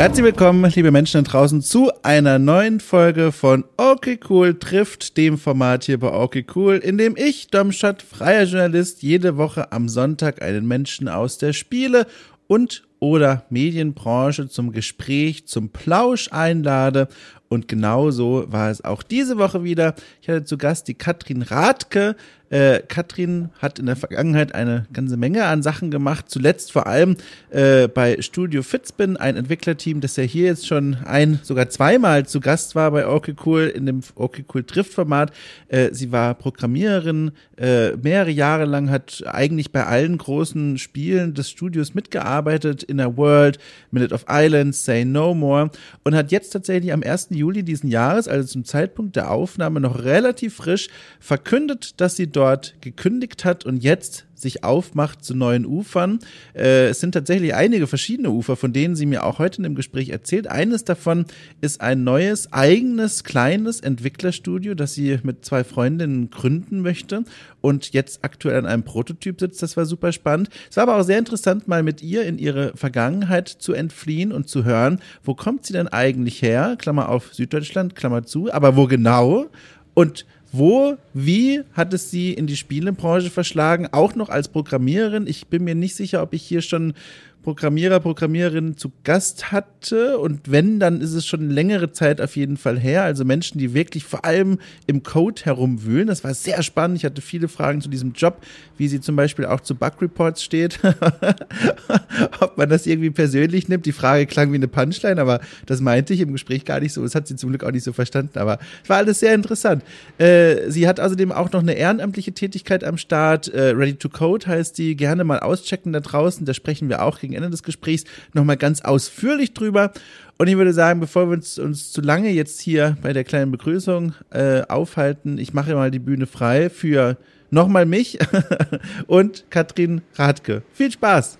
Herzlich willkommen, liebe Menschen da draußen, zu einer neuen Folge von Okay Cool trifft, dem Format hier bei Okay Cool, in dem ich, Domstadt, freier Journalist, jede Woche am Sonntag einen Menschen aus der Spiele- und oder Medienbranche zum Gespräch, zum Plausch einlade. Und genauso war es auch diese Woche wieder. Ich hatte zu Gast die Katrin Radke, äh, Katrin hat in der Vergangenheit eine ganze Menge an Sachen gemacht, zuletzt vor allem äh, bei Studio Fitzbin, ein Entwicklerteam, das ja hier jetzt schon ein, sogar zweimal zu Gast war bei Okay Cool in dem Okay Cool Drift Format. Äh, sie war Programmiererin, äh, mehrere Jahre lang hat eigentlich bei allen großen Spielen des Studios mitgearbeitet, Inner World, Minute of Islands, Say No More und hat jetzt tatsächlich am 1. Juli diesen Jahres, also zum Zeitpunkt der Aufnahme noch relativ frisch, verkündet, dass sie dort gekündigt hat und jetzt sich aufmacht zu neuen Ufern. Äh, es sind tatsächlich einige verschiedene Ufer, von denen sie mir auch heute in dem Gespräch erzählt. Eines davon ist ein neues, eigenes, kleines Entwicklerstudio, das sie mit zwei Freundinnen gründen möchte und jetzt aktuell an einem Prototyp sitzt. Das war super spannend. Es war aber auch sehr interessant, mal mit ihr in ihre Vergangenheit zu entfliehen und zu hören, wo kommt sie denn eigentlich her? Klammer auf Süddeutschland, Klammer zu, aber wo genau? Und wo, wie hat es sie in die Spielebranche verschlagen? Auch noch als Programmiererin. Ich bin mir nicht sicher, ob ich hier schon Programmierer, Programmiererin zu Gast hatte. Und wenn, dann ist es schon längere Zeit auf jeden Fall her. Also Menschen, die wirklich vor allem im Code herumwühlen. Das war sehr spannend. Ich hatte viele Fragen zu diesem Job, wie sie zum Beispiel auch zu Bug Reports steht. Ob man das irgendwie persönlich nimmt. Die Frage klang wie eine Punchline, aber das meinte ich im Gespräch gar nicht so. Das hat sie zum Glück auch nicht so verstanden. Aber es war alles sehr interessant. Äh, sie hat außerdem auch noch eine ehrenamtliche Tätigkeit am Start. Äh, Ready to Code heißt die. Gerne mal auschecken da draußen. Da sprechen wir auch gegen Ende des Gesprächs nochmal ganz ausführlich drüber. Und ich würde sagen, bevor wir uns, uns zu lange jetzt hier bei der kleinen Begrüßung äh, aufhalten, ich mache mal die Bühne frei für nochmal mich und Katrin Radke. Viel Spaß!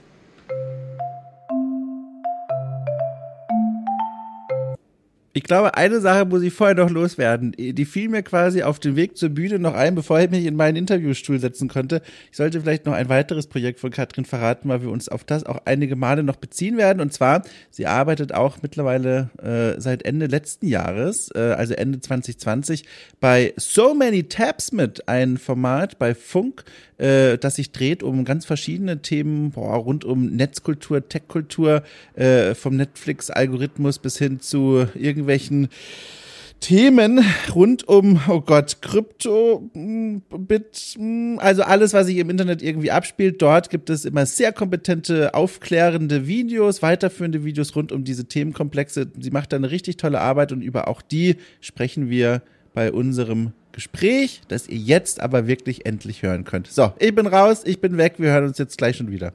Ich glaube, eine Sache muss ich vorher noch loswerden. Die fiel mir quasi auf dem Weg zur Bühne noch ein, bevor ich mich in meinen Interviewstuhl setzen konnte. Ich sollte vielleicht noch ein weiteres Projekt von Katrin verraten, weil wir uns auf das auch einige Male noch beziehen werden. Und zwar, sie arbeitet auch mittlerweile äh, seit Ende letzten Jahres, äh, also Ende 2020, bei So Many Tabs mit, ein Format bei Funk, äh, das sich dreht um ganz verschiedene Themen boah, rund um Netzkultur, Techkultur, äh, vom Netflix-Algorithmus bis hin zu irgendwelchen Themen rund um, oh Gott, Krypto, hm, Bit, hm, also alles, was sich im Internet irgendwie abspielt. Dort gibt es immer sehr kompetente, aufklärende Videos, weiterführende Videos rund um diese Themenkomplexe. Sie macht da eine richtig tolle Arbeit und über auch die sprechen wir bei unserem Gespräch, das ihr jetzt aber wirklich endlich hören könnt. So, ich bin raus, ich bin weg, wir hören uns jetzt gleich schon wieder.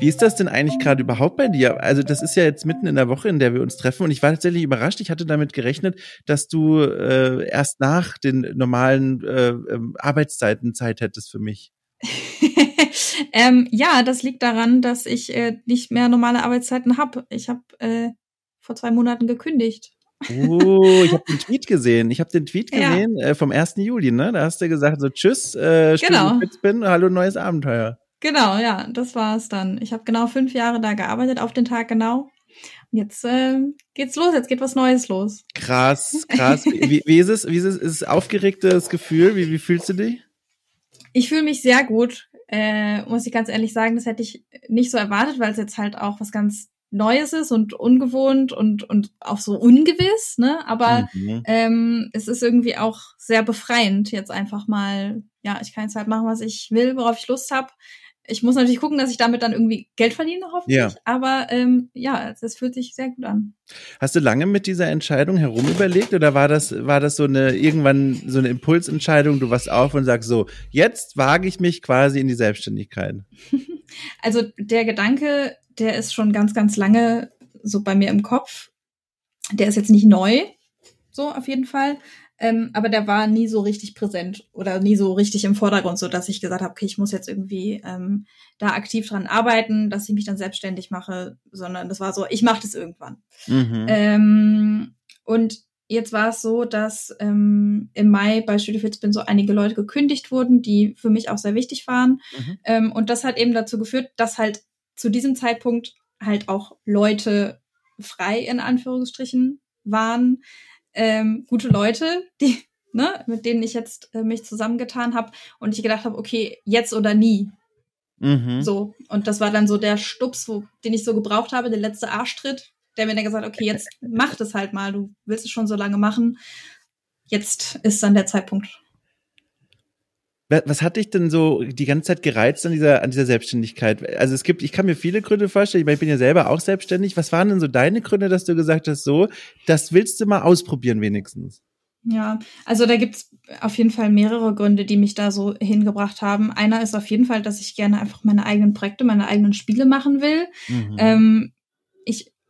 Wie ist das denn eigentlich gerade überhaupt bei dir? Also das ist ja jetzt mitten in der Woche, in der wir uns treffen und ich war tatsächlich überrascht. Ich hatte damit gerechnet, dass du äh, erst nach den normalen äh, ähm, Arbeitszeiten Zeit hättest für mich. ähm, ja, das liegt daran, dass ich äh, nicht mehr normale Arbeitszeiten habe. Ich habe äh, vor zwei Monaten gekündigt. Oh, ich habe den Tweet gesehen. Ich habe den Tweet gesehen ja. äh, vom 1. Juli, ne? Da hast du gesagt, so tschüss, äh, genau. bin, hallo neues Abenteuer. Genau, ja, das war es dann. Ich habe genau fünf Jahre da gearbeitet, auf den Tag genau. Und jetzt äh, geht's los, jetzt geht was Neues los. Krass, krass. wie, wie ist es? Wie ist es? Ist es aufgeregtes Gefühl? Wie, wie fühlst du dich? Ich fühle mich sehr gut, äh, muss ich ganz ehrlich sagen. Das hätte ich nicht so erwartet, weil es jetzt halt auch was ganz Neues ist und ungewohnt und, und auch so ungewiss, ne? Aber mhm. ähm, es ist irgendwie auch sehr befreiend, jetzt einfach mal, ja, ich kann jetzt halt machen, was ich will, worauf ich Lust habe. Ich muss natürlich gucken, dass ich damit dann irgendwie Geld verdiene, hoffentlich. Ja. Aber ähm, ja, das fühlt sich sehr gut an. Hast du lange mit dieser Entscheidung herumüberlegt oder war das, war das so eine irgendwann so eine Impulsentscheidung, du warst auf und sagst so, jetzt wage ich mich quasi in die Selbstständigkeit? also der Gedanke, der ist schon ganz, ganz lange so bei mir im Kopf. Der ist jetzt nicht neu, so auf jeden Fall. Ähm, aber der war nie so richtig präsent oder nie so richtig im Vordergrund, so dass ich gesagt habe, okay, ich muss jetzt irgendwie ähm, da aktiv dran arbeiten, dass ich mich dann selbstständig mache, sondern das war so, ich mache das irgendwann. Mhm. Ähm, und jetzt war es so, dass ähm, im Mai bei Studio Fitzbin so einige Leute gekündigt wurden, die für mich auch sehr wichtig waren. Mhm. Ähm, und das hat eben dazu geführt, dass halt zu diesem Zeitpunkt halt auch Leute frei in Anführungsstrichen waren. Ähm, gute Leute, die, ne, mit denen ich jetzt äh, mich zusammengetan habe und ich gedacht habe, okay, jetzt oder nie. Mhm. So. Und das war dann so der Stups, wo, den ich so gebraucht habe, der letzte Arschtritt, der mir dann gesagt okay, jetzt mach das halt mal, du willst es schon so lange machen. Jetzt ist dann der Zeitpunkt. Was hat dich denn so die ganze Zeit gereizt an dieser, an dieser Selbstständigkeit? Also es gibt, ich kann mir viele Gründe vorstellen, ich, bin ja selber auch selbstständig. Was waren denn so deine Gründe, dass du gesagt hast, so, das willst du mal ausprobieren wenigstens? Ja, also da gibt's auf jeden Fall mehrere Gründe, die mich da so hingebracht haben. Einer ist auf jeden Fall, dass ich gerne einfach meine eigenen Projekte, meine eigenen Spiele machen will. Mhm. Ähm, ich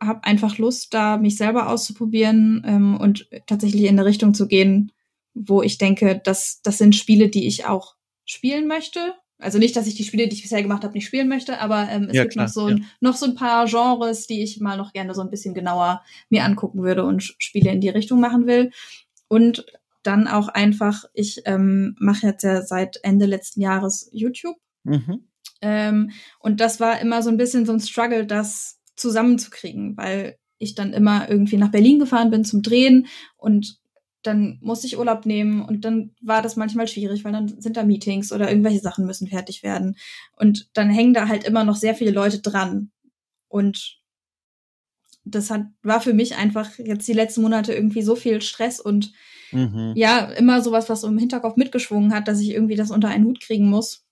habe einfach Lust, da mich selber auszuprobieren ähm, und tatsächlich in eine Richtung zu gehen, wo ich denke, dass das sind Spiele, die ich auch spielen möchte. Also nicht, dass ich die Spiele, die ich bisher gemacht habe, nicht spielen möchte, aber ähm, es ja, gibt klar, noch so ein, ja. noch so ein paar Genres, die ich mal noch gerne so ein bisschen genauer mir angucken würde und Spiele in die Richtung machen will. Und dann auch einfach, ich ähm, mache jetzt ja seit Ende letzten Jahres YouTube. Mhm. Ähm, und das war immer so ein bisschen so ein Struggle, das zusammenzukriegen, weil ich dann immer irgendwie nach Berlin gefahren bin zum Drehen und dann musste ich Urlaub nehmen und dann war das manchmal schwierig, weil dann sind da Meetings oder irgendwelche Sachen müssen fertig werden. Und dann hängen da halt immer noch sehr viele Leute dran. Und das hat, war für mich einfach jetzt die letzten Monate irgendwie so viel Stress und mhm. ja, immer sowas, was im Hinterkopf mitgeschwungen hat, dass ich irgendwie das unter einen Hut kriegen muss,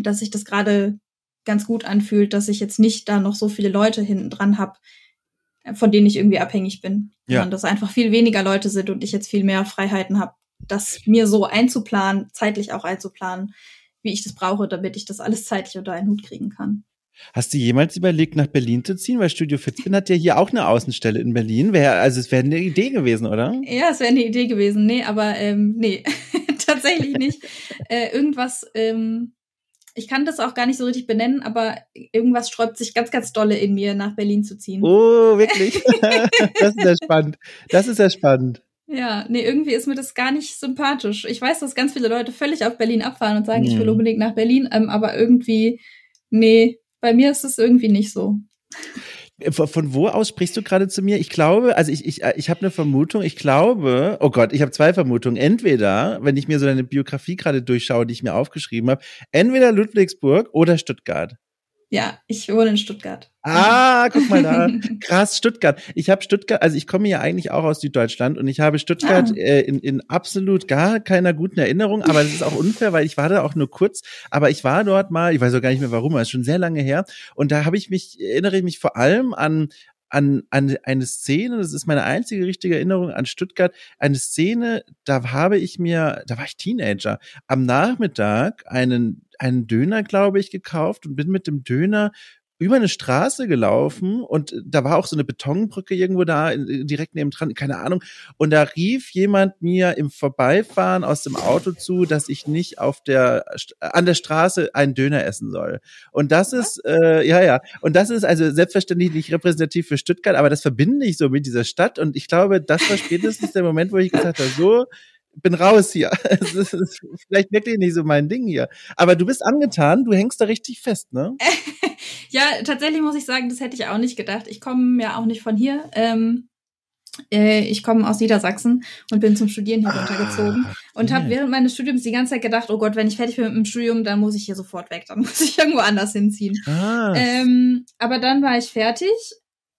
dass ich das gerade ganz gut anfühlt, dass ich jetzt nicht da noch so viele Leute hinten dran habe, von denen ich irgendwie abhängig bin. Ja. Sondern dass einfach viel weniger Leute sind und ich jetzt viel mehr Freiheiten habe, das mir so einzuplanen, zeitlich auch einzuplanen, wie ich das brauche, damit ich das alles zeitlich unter einen Hut kriegen kann. Hast du jemals überlegt, nach Berlin zu ziehen? Weil Studio Fitzbin hat ja hier auch eine Außenstelle in Berlin. Wär, also es wäre eine Idee gewesen, oder? Ja, es wäre eine Idee gewesen. Nee, aber ähm, nee, tatsächlich nicht. äh, irgendwas ähm, ich kann das auch gar nicht so richtig benennen, aber irgendwas sträubt sich ganz, ganz dolle in mir, nach Berlin zu ziehen. Oh, wirklich? das ist ja spannend. Das ist ja spannend. Ja, nee, irgendwie ist mir das gar nicht sympathisch. Ich weiß, dass ganz viele Leute völlig auf Berlin abfahren und sagen, mhm. ich will unbedingt nach Berlin, ähm, aber irgendwie, nee, bei mir ist es irgendwie nicht so. Äh, von wo aus sprichst du gerade zu mir? Ich glaube, also ich, ich, äh, ich habe eine Vermutung, ich glaube, oh Gott, ich habe zwei Vermutungen. Entweder, wenn ich mir so deine Biografie gerade durchschaue, die ich mir aufgeschrieben habe, entweder Ludwigsburg oder Stuttgart. Ja, ich wohne in Stuttgart. Ah, guck mal da. Krass, Stuttgart. Ich habe Stuttgart, also ich komme ja eigentlich auch aus Süddeutschland und ich habe Stuttgart ah. äh, in, in absolut gar keiner guten Erinnerung, aber das ist auch unfair, weil ich war da auch nur kurz, aber ich war dort mal, ich weiß auch gar nicht mehr warum, aber es ist schon sehr lange her und da habe ich mich, erinnere ich mich vor allem an an, an eine Szene, das ist meine einzige richtige Erinnerung an Stuttgart, eine Szene, da habe ich mir, da war ich Teenager, am Nachmittag einen einen Döner, glaube ich, gekauft und bin mit dem Döner über eine Straße gelaufen und da war auch so eine Betonbrücke irgendwo da direkt neben dran, keine Ahnung. Und da rief jemand mir im Vorbeifahren aus dem Auto zu, dass ich nicht auf der an der Straße einen Döner essen soll. Und das ist äh, ja ja und das ist also selbstverständlich nicht repräsentativ für Stuttgart, aber das verbinde ich so mit dieser Stadt und ich glaube, das war spätestens der Moment, wo ich gesagt habe, so bin raus hier. Es ist, ist vielleicht wirklich nicht so mein Ding hier. Aber du bist angetan, du hängst da richtig fest, ne? ja, tatsächlich muss ich sagen, das hätte ich auch nicht gedacht. Ich komme ja auch nicht von hier. Ähm, äh, ich komme aus Niedersachsen und bin zum Studieren hier ah, runtergezogen und habe während meines Studiums die ganze Zeit gedacht, oh Gott, wenn ich fertig bin mit dem Studium, dann muss ich hier sofort weg, dann muss ich irgendwo anders hinziehen. Ah. Ähm, aber dann war ich fertig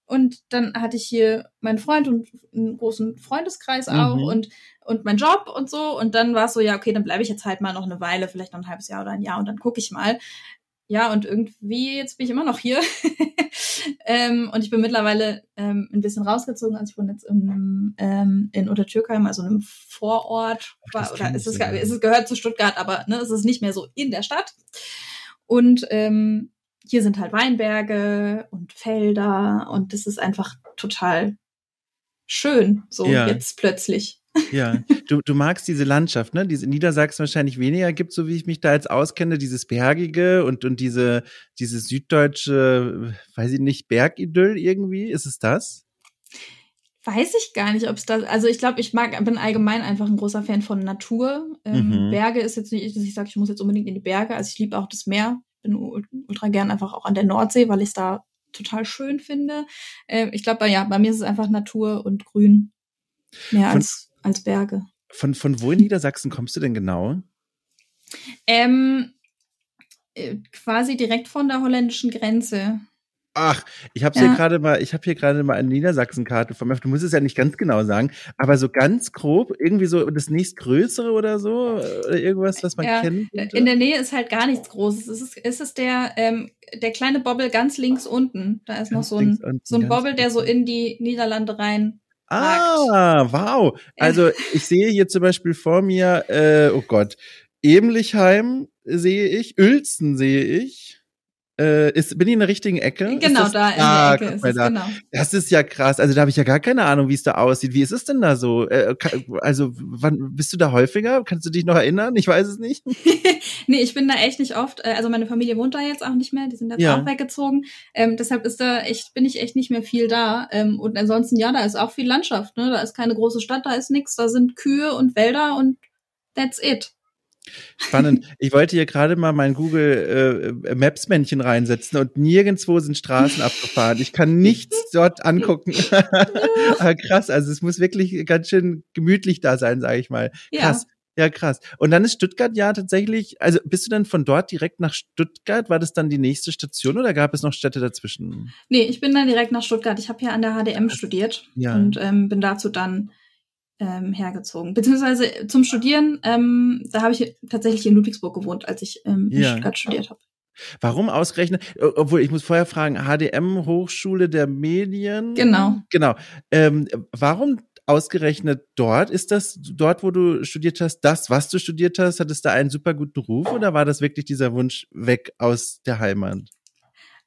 und dann hatte ich hier meinen Freund und einen großen Freundeskreis auch mhm. und, und meinen Job und so. Und dann war es so, ja, okay, dann bleibe ich jetzt halt mal noch eine Weile, vielleicht noch ein halbes Jahr oder ein Jahr und dann gucke ich mal. Ja, und irgendwie, jetzt bin ich immer noch hier. ähm, und ich bin mittlerweile ähm, ein bisschen rausgezogen. Also ich wohne jetzt in, ähm, in Untertürkheim, also einem Vorort. War, oder ist es, ist es gehört zu Stuttgart, aber ne, es ist nicht mehr so in der Stadt. Und ähm, hier sind halt Weinberge und Felder und das ist einfach total schön, so ja. jetzt plötzlich. Ja, du, du magst diese Landschaft, ne? Diese Niedersachsen wahrscheinlich weniger gibt, so wie ich mich da jetzt auskenne, dieses Bergige und, und diese, diese süddeutsche, weiß ich nicht, Bergidyll irgendwie. Ist es das? weiß ich gar nicht, ob es da. Also ich glaube, ich mag, bin allgemein einfach ein großer Fan von Natur. Ähm, mhm. Berge ist jetzt nicht, dass ich sage, ich muss jetzt unbedingt in die Berge. Also ich liebe auch das Meer. Bin ultra gern einfach auch an der Nordsee, weil ich es da total schön finde. Äh, ich glaube, ja, bei mir ist es einfach Natur und Grün. Mehr von, als, als Berge. Von, von wo in Niedersachsen kommst du denn genau? Ähm, äh, quasi direkt von der holländischen Grenze. Ach, ich habe ja. hier gerade mal, ich habe hier gerade mal eine Niedersachsen-Karte von mir. Du musst es ja nicht ganz genau sagen, aber so ganz grob, irgendwie so das nächstgrößere oder so oder irgendwas, was man ja, kennt. In der Nähe ist halt gar nichts Großes. Es ist, es ist der ähm, der kleine Bobbel ganz links unten. Da ist ganz noch so ein unten, so ein Bobbel, der so in die Niederlande rein. Ah, wow. Also ich sehe hier zum Beispiel vor mir, äh, oh Gott, Emlichheim sehe ich, Uelzen sehe ich. Äh, ist, bin ich in der richtigen Ecke? Genau, das, da in ah, der Ecke ist es, da. genau. Das ist ja krass. Also da habe ich ja gar keine Ahnung, wie es da aussieht. Wie ist es denn da so? Äh, also wann bist du da häufiger? Kannst du dich noch erinnern? Ich weiß es nicht. nee, ich bin da echt nicht oft. Äh, also meine Familie wohnt da jetzt auch nicht mehr. Die sind jetzt ja. auch weggezogen. Ähm, deshalb ist da echt, bin ich echt nicht mehr viel da. Ähm, und ansonsten, ja, da ist auch viel Landschaft. Ne? Da ist keine große Stadt, da ist nichts. Da sind Kühe und Wälder und that's it. Spannend. Ich wollte hier gerade mal mein Google äh, Maps Männchen reinsetzen und nirgendwo sind Straßen abgefahren. Ich kann nichts dort angucken. Aber krass, also es muss wirklich ganz schön gemütlich da sein, sage ich mal. Krass. Ja. Ja, krass. Und dann ist Stuttgart ja tatsächlich, also bist du dann von dort direkt nach Stuttgart? War das dann die nächste Station oder gab es noch Städte dazwischen? Nee, ich bin dann direkt nach Stuttgart. Ich habe hier an der HDM studiert ja. und ähm, bin dazu dann ähm, hergezogen. Beziehungsweise zum Studieren, ähm, da habe ich tatsächlich in Ludwigsburg gewohnt, als ich ähm, in ja. Stuttgart studiert habe. Warum ausgerechnet? Obwohl, ich muss vorher fragen, HDM, Hochschule der Medien? Genau. Genau. Ähm, warum ausgerechnet dort? Ist das dort, wo du studiert hast, das, was du studiert hast? Hat es da einen super guten Ruf oder war das wirklich dieser Wunsch weg aus der Heimat?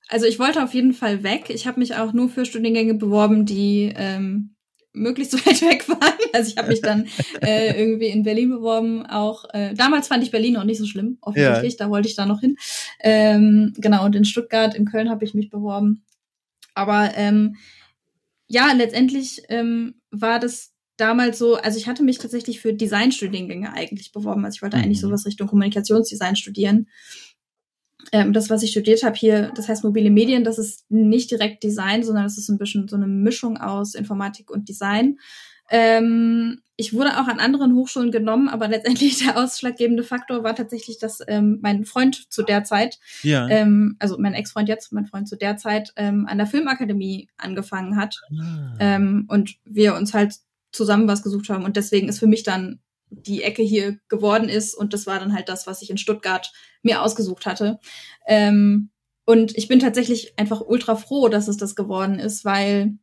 Also ich wollte auf jeden Fall weg. Ich habe mich auch nur für Studiengänge beworben, die ähm, möglichst weit weg waren. Also ich habe mich dann äh, irgendwie in Berlin beworben. Auch äh, damals fand ich Berlin auch nicht so schlimm, offensichtlich. Ja. Da wollte ich da noch hin. Ähm, genau, und in Stuttgart, in Köln habe ich mich beworben. Aber ähm, ja, letztendlich ähm, war das damals so, also ich hatte mich tatsächlich für Designstudiengänge eigentlich beworben. Also ich wollte mhm. eigentlich sowas Richtung Kommunikationsdesign studieren ähm, das, was ich studiert habe hier, das heißt mobile Medien, das ist nicht direkt Design, sondern das ist ein bisschen so eine Mischung aus Informatik und Design. Ähm, ich wurde auch an anderen Hochschulen genommen, aber letztendlich der ausschlaggebende Faktor war tatsächlich, dass ähm, mein Freund zu der Zeit, ja. ähm, also mein Ex-Freund jetzt, mein Freund zu der Zeit, ähm, an der Filmakademie angefangen hat ah. ähm, und wir uns halt zusammen was gesucht haben und deswegen ist für mich dann die Ecke hier geworden ist. Und das war dann halt das, was ich in Stuttgart mir ausgesucht hatte. Ähm, und ich bin tatsächlich einfach ultra froh, dass es das geworden ist, weil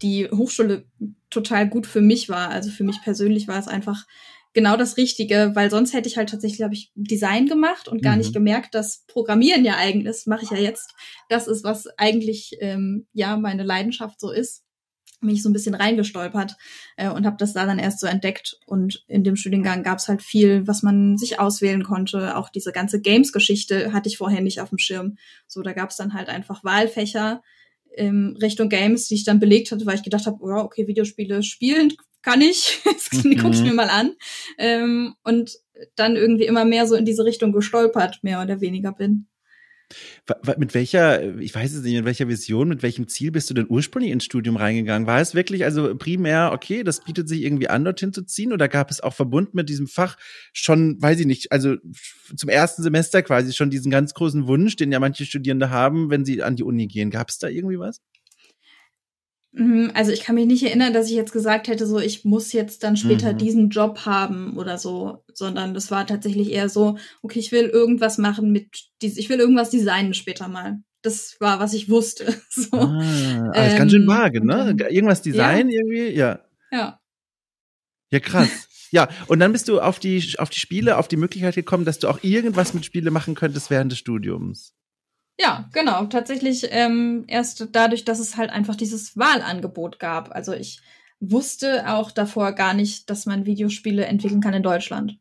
die Hochschule total gut für mich war. Also für mich persönlich war es einfach genau das Richtige, weil sonst hätte ich halt tatsächlich, habe ich, Design gemacht und gar mhm. nicht gemerkt, dass Programmieren ja eigentlich ist, mache ich ja jetzt. Das ist, was eigentlich ähm, ja meine Leidenschaft so ist bin ich so ein bisschen reingestolpert äh, und habe das da dann erst so entdeckt. Und in dem Studiengang gab es halt viel, was man sich auswählen konnte. Auch diese ganze Games-Geschichte hatte ich vorher nicht auf dem Schirm. So, da gab es dann halt einfach Wahlfächer ähm, Richtung Games, die ich dann belegt hatte, weil ich gedacht habe, oh, okay, Videospiele spielen kann ich, das mhm. guck ich mir mal an. Ähm, und dann irgendwie immer mehr so in diese Richtung gestolpert, mehr oder weniger bin. Mit welcher, ich weiß es nicht, mit welcher Vision, mit welchem Ziel bist du denn ursprünglich ins Studium reingegangen? War es wirklich also primär, okay, das bietet sich irgendwie an, dorthin zu ziehen? Oder gab es auch verbunden mit diesem Fach schon, weiß ich nicht, also zum ersten Semester quasi schon diesen ganz großen Wunsch, den ja manche Studierende haben, wenn sie an die Uni gehen? Gab es da irgendwie was? Mhm, also ich kann mich nicht erinnern, dass ich jetzt gesagt hätte, so ich muss jetzt dann später mhm. diesen Job haben oder so, sondern das war tatsächlich eher so, okay, ich will irgendwas machen mit dies, ich will irgendwas designen später mal. Das war, was ich wusste. So. Ah, ähm, ist ganz schön vage, ne? Irgendwas designen ja. irgendwie, ja. Ja. Ja, krass. Ja, und dann bist du auf die, auf die Spiele, auf die Möglichkeit gekommen, dass du auch irgendwas mit Spiele machen könntest während des Studiums. Ja, genau. Tatsächlich ähm, erst dadurch, dass es halt einfach dieses Wahlangebot gab. Also ich wusste auch davor gar nicht, dass man Videospiele entwickeln kann in Deutschland.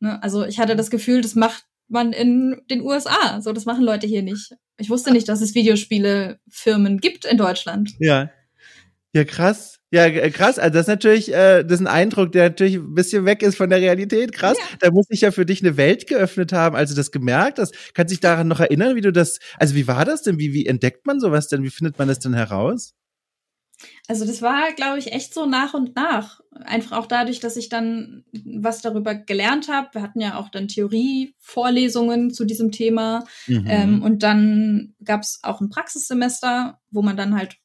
Ne? Also ich hatte das Gefühl, das macht man in den USA. So, das machen Leute hier nicht. Ich wusste nicht, dass es Videospielefirmen gibt in Deutschland. Ja. Ja, krass. Ja, krass. Also das ist natürlich, äh, das ist ein Eindruck, der natürlich ein bisschen weg ist von der Realität. Krass. Ja. Da muss sich ja für dich eine Welt geöffnet haben, als du das gemerkt hast. Kannst dich daran noch erinnern, wie du das, also wie war das denn? Wie, wie entdeckt man sowas denn? Wie findet man das denn heraus? Also das war, glaube ich, echt so nach und nach. Einfach auch dadurch, dass ich dann was darüber gelernt habe. Wir hatten ja auch dann Theorievorlesungen zu diesem Thema. Mhm. Ähm, und dann gab es auch ein Praxissemester, wo man dann halt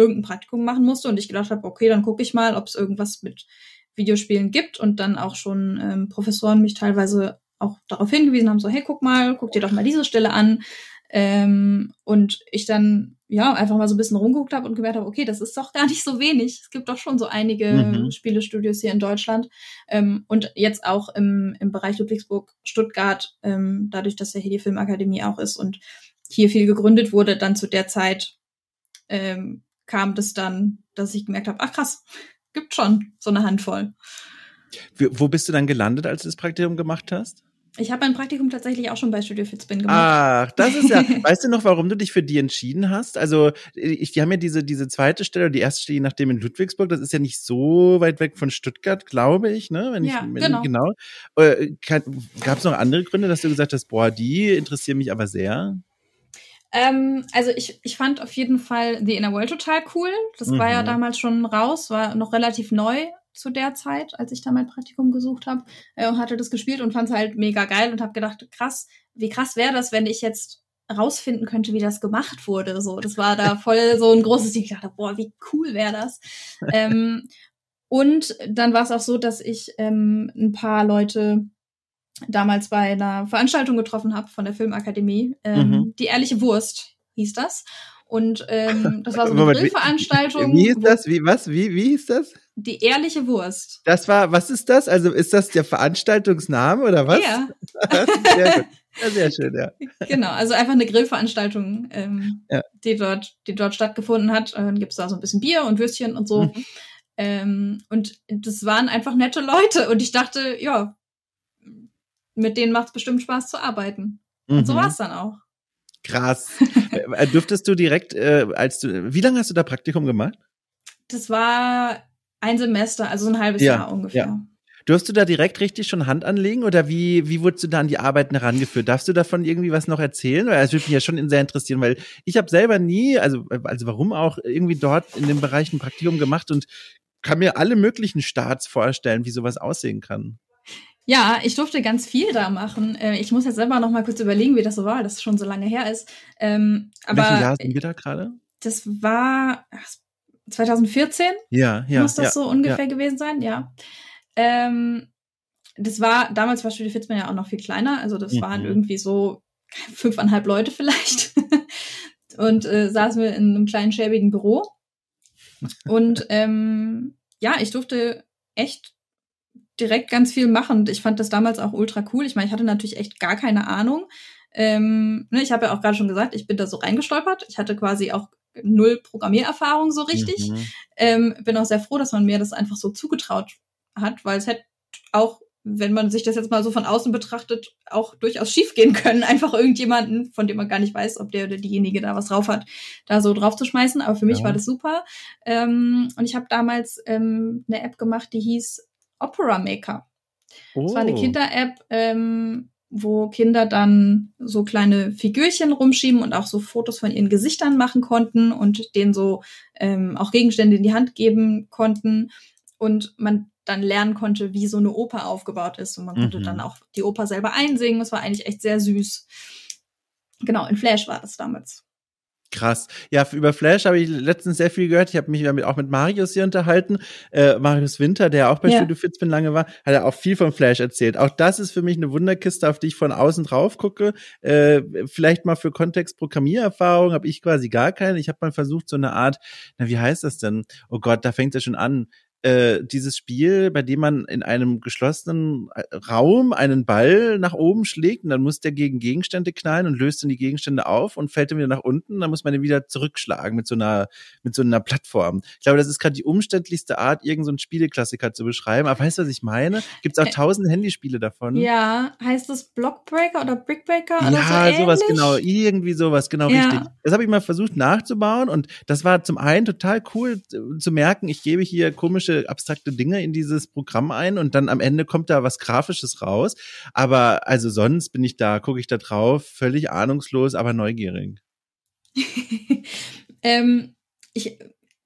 irgendein Praktikum machen musste. Und ich gedacht habe, okay, dann gucke ich mal, ob es irgendwas mit Videospielen gibt. Und dann auch schon ähm, Professoren mich teilweise auch darauf hingewiesen haben, so, hey, guck mal, guck dir doch mal diese Stelle an. Ähm, und ich dann ja einfach mal so ein bisschen rumgeguckt habe und gemerkt habe, okay, das ist doch gar nicht so wenig. Es gibt doch schon so einige mhm. Spielestudios hier in Deutschland ähm, und jetzt auch im, im Bereich Ludwigsburg, Stuttgart, ähm, dadurch, dass ja hier die Filmakademie auch ist und hier viel gegründet wurde, dann zu der Zeit ähm, kam das dann, dass ich gemerkt habe, ach krass, gibt schon so eine Handvoll. Wo bist du dann gelandet, als du das Praktikum gemacht hast? Ich habe ein Praktikum tatsächlich auch schon bei Studio Fitzbin gemacht. Ach, das ist ja. weißt du noch, warum du dich für die entschieden hast? Also, ich, die haben ja diese, diese zweite Stelle, die erste Stelle, nachdem in Ludwigsburg, das ist ja nicht so weit weg von Stuttgart, glaube ich, ne? Wenn ja, ich, wenn genau. genau. Äh, Gab es noch andere Gründe, dass du gesagt hast, boah, die interessieren mich aber sehr? Ähm, also ich, ich fand auf jeden Fall The Inner World total cool. Das mhm. war ja mhm. damals schon raus, war noch relativ neu zu der Zeit, als ich da mein Praktikum gesucht habe äh, und hatte das gespielt und fand es halt mega geil und habe gedacht, krass, wie krass wäre das, wenn ich jetzt rausfinden könnte, wie das gemacht wurde. So, das war da voll so ein großes Ding. Ich dachte, boah, wie cool wäre das. ähm, und dann war es auch so, dass ich ähm, ein paar Leute damals bei einer Veranstaltung getroffen habe von der Filmakademie. Ähm, mhm. Die ehrliche Wurst hieß das. Und ähm, das war so eine Moment, Grillveranstaltung. Wie, wie hieß das? Wie, was? Wie, wie hieß das? Die ehrliche Wurst. Das war, was ist das? Also ist das der Veranstaltungsname oder was? Ja. sehr gut. Ja, sehr schön, ja. Genau, also einfach eine Grillveranstaltung, ähm, ja. die dort, die dort stattgefunden hat. Dann gibt's da so ein bisschen Bier und Würstchen und so. Mhm. Ähm, und das waren einfach nette Leute. Und ich dachte, ja, mit denen macht's bestimmt Spaß zu arbeiten. Mhm. Und so mhm. war's dann auch. Krass. Äh, dürftest du direkt, äh, als du, wie lange hast du da Praktikum gemacht? Das war ein Semester, also ein halbes ja, Jahr ungefähr. Ja. Durfst du da direkt richtig schon Hand anlegen oder wie, wie wurdest du da an die Arbeiten herangeführt? Darfst du davon irgendwie was noch erzählen? Oder es würde mich ja schon sehr interessieren, weil ich habe selber nie, also, also warum auch, irgendwie dort in dem Bereich ein Praktikum gemacht und kann mir alle möglichen Starts vorstellen, wie sowas aussehen kann. Ja, ich durfte ganz viel da machen. Äh, ich muss jetzt selber noch mal kurz überlegen, wie das so war, das schon so lange her ist. Ähm, aber Welchen Jahr sind wir da gerade? Das war 2014. Ja, ja. Muss das ja, so ungefähr ja. gewesen sein, ja. Ähm, das war, damals war Studio Fitzmann ja auch noch viel kleiner, also das mhm. waren irgendwie so fünfeinhalb Leute vielleicht. und äh, saßen wir in einem kleinen schäbigen Büro. Und ähm, ja, ich durfte echt direkt ganz viel machen. Ich fand das damals auch ultra cool. Ich meine, ich hatte natürlich echt gar keine Ahnung. Ähm, ne, ich habe ja auch gerade schon gesagt, ich bin da so reingestolpert. Ich hatte quasi auch null Programmiererfahrung so richtig. Mhm. Ähm, bin auch sehr froh, dass man mir das einfach so zugetraut hat, weil es hätte auch, wenn man sich das jetzt mal so von außen betrachtet, auch durchaus schief gehen können. Einfach irgendjemanden, von dem man gar nicht weiß, ob der oder diejenige da was drauf hat, da so drauf zu schmeißen. Aber für mich ja. war das super. Ähm, und ich habe damals ähm, eine App gemacht, die hieß Opera Maker. Oh. Das war eine oh. Kinder-App, ähm, wo Kinder dann so kleine Figürchen rumschieben und auch so Fotos von ihren Gesichtern machen konnten und denen so ähm, auch Gegenstände in die Hand geben konnten und man dann lernen konnte, wie so eine Oper aufgebaut ist und man mhm. konnte dann auch die Oper selber einsingen. Das war eigentlich echt sehr süß. Genau, in Flash war das damals. Krass. Ja, über Flash habe ich letztens sehr viel gehört. Ich habe mich auch mit Marius hier unterhalten. Äh, Marius Winter, der auch bei ja. Studio Fitzbin lange war, hat er auch viel von Flash erzählt. Auch das ist für mich eine Wunderkiste, auf die ich von außen drauf gucke. Äh, vielleicht mal für Kontext Programmiererfahrung habe ich quasi gar keine. Ich habe mal versucht, so eine Art, na, wie heißt das denn? Oh Gott, da fängt es ja schon an äh, dieses Spiel, bei dem man in einem geschlossenen äh, Raum einen Ball nach oben schlägt und dann muss der gegen Gegenstände knallen und löst dann die Gegenstände auf und fällt dann wieder nach unten. Dann muss man den wieder zurückschlagen mit so einer mit so einer Plattform. Ich glaube, das ist gerade die umständlichste Art, irgendeinen so Spieleklassiker zu beschreiben. Aber weißt du, was ich meine? Gibt es auch tausend Handyspiele davon? Ja, heißt das Blockbreaker oder Brickbreaker oder ja, so sowas genau, irgendwie sowas, genau ja. richtig. Das habe ich mal versucht nachzubauen und das war zum einen total cool zu merken, ich gebe hier komische abstrakte Dinge in dieses Programm ein und dann am Ende kommt da was grafisches raus, aber also sonst bin ich da, gucke ich da drauf, völlig ahnungslos, aber neugierig. ähm, ich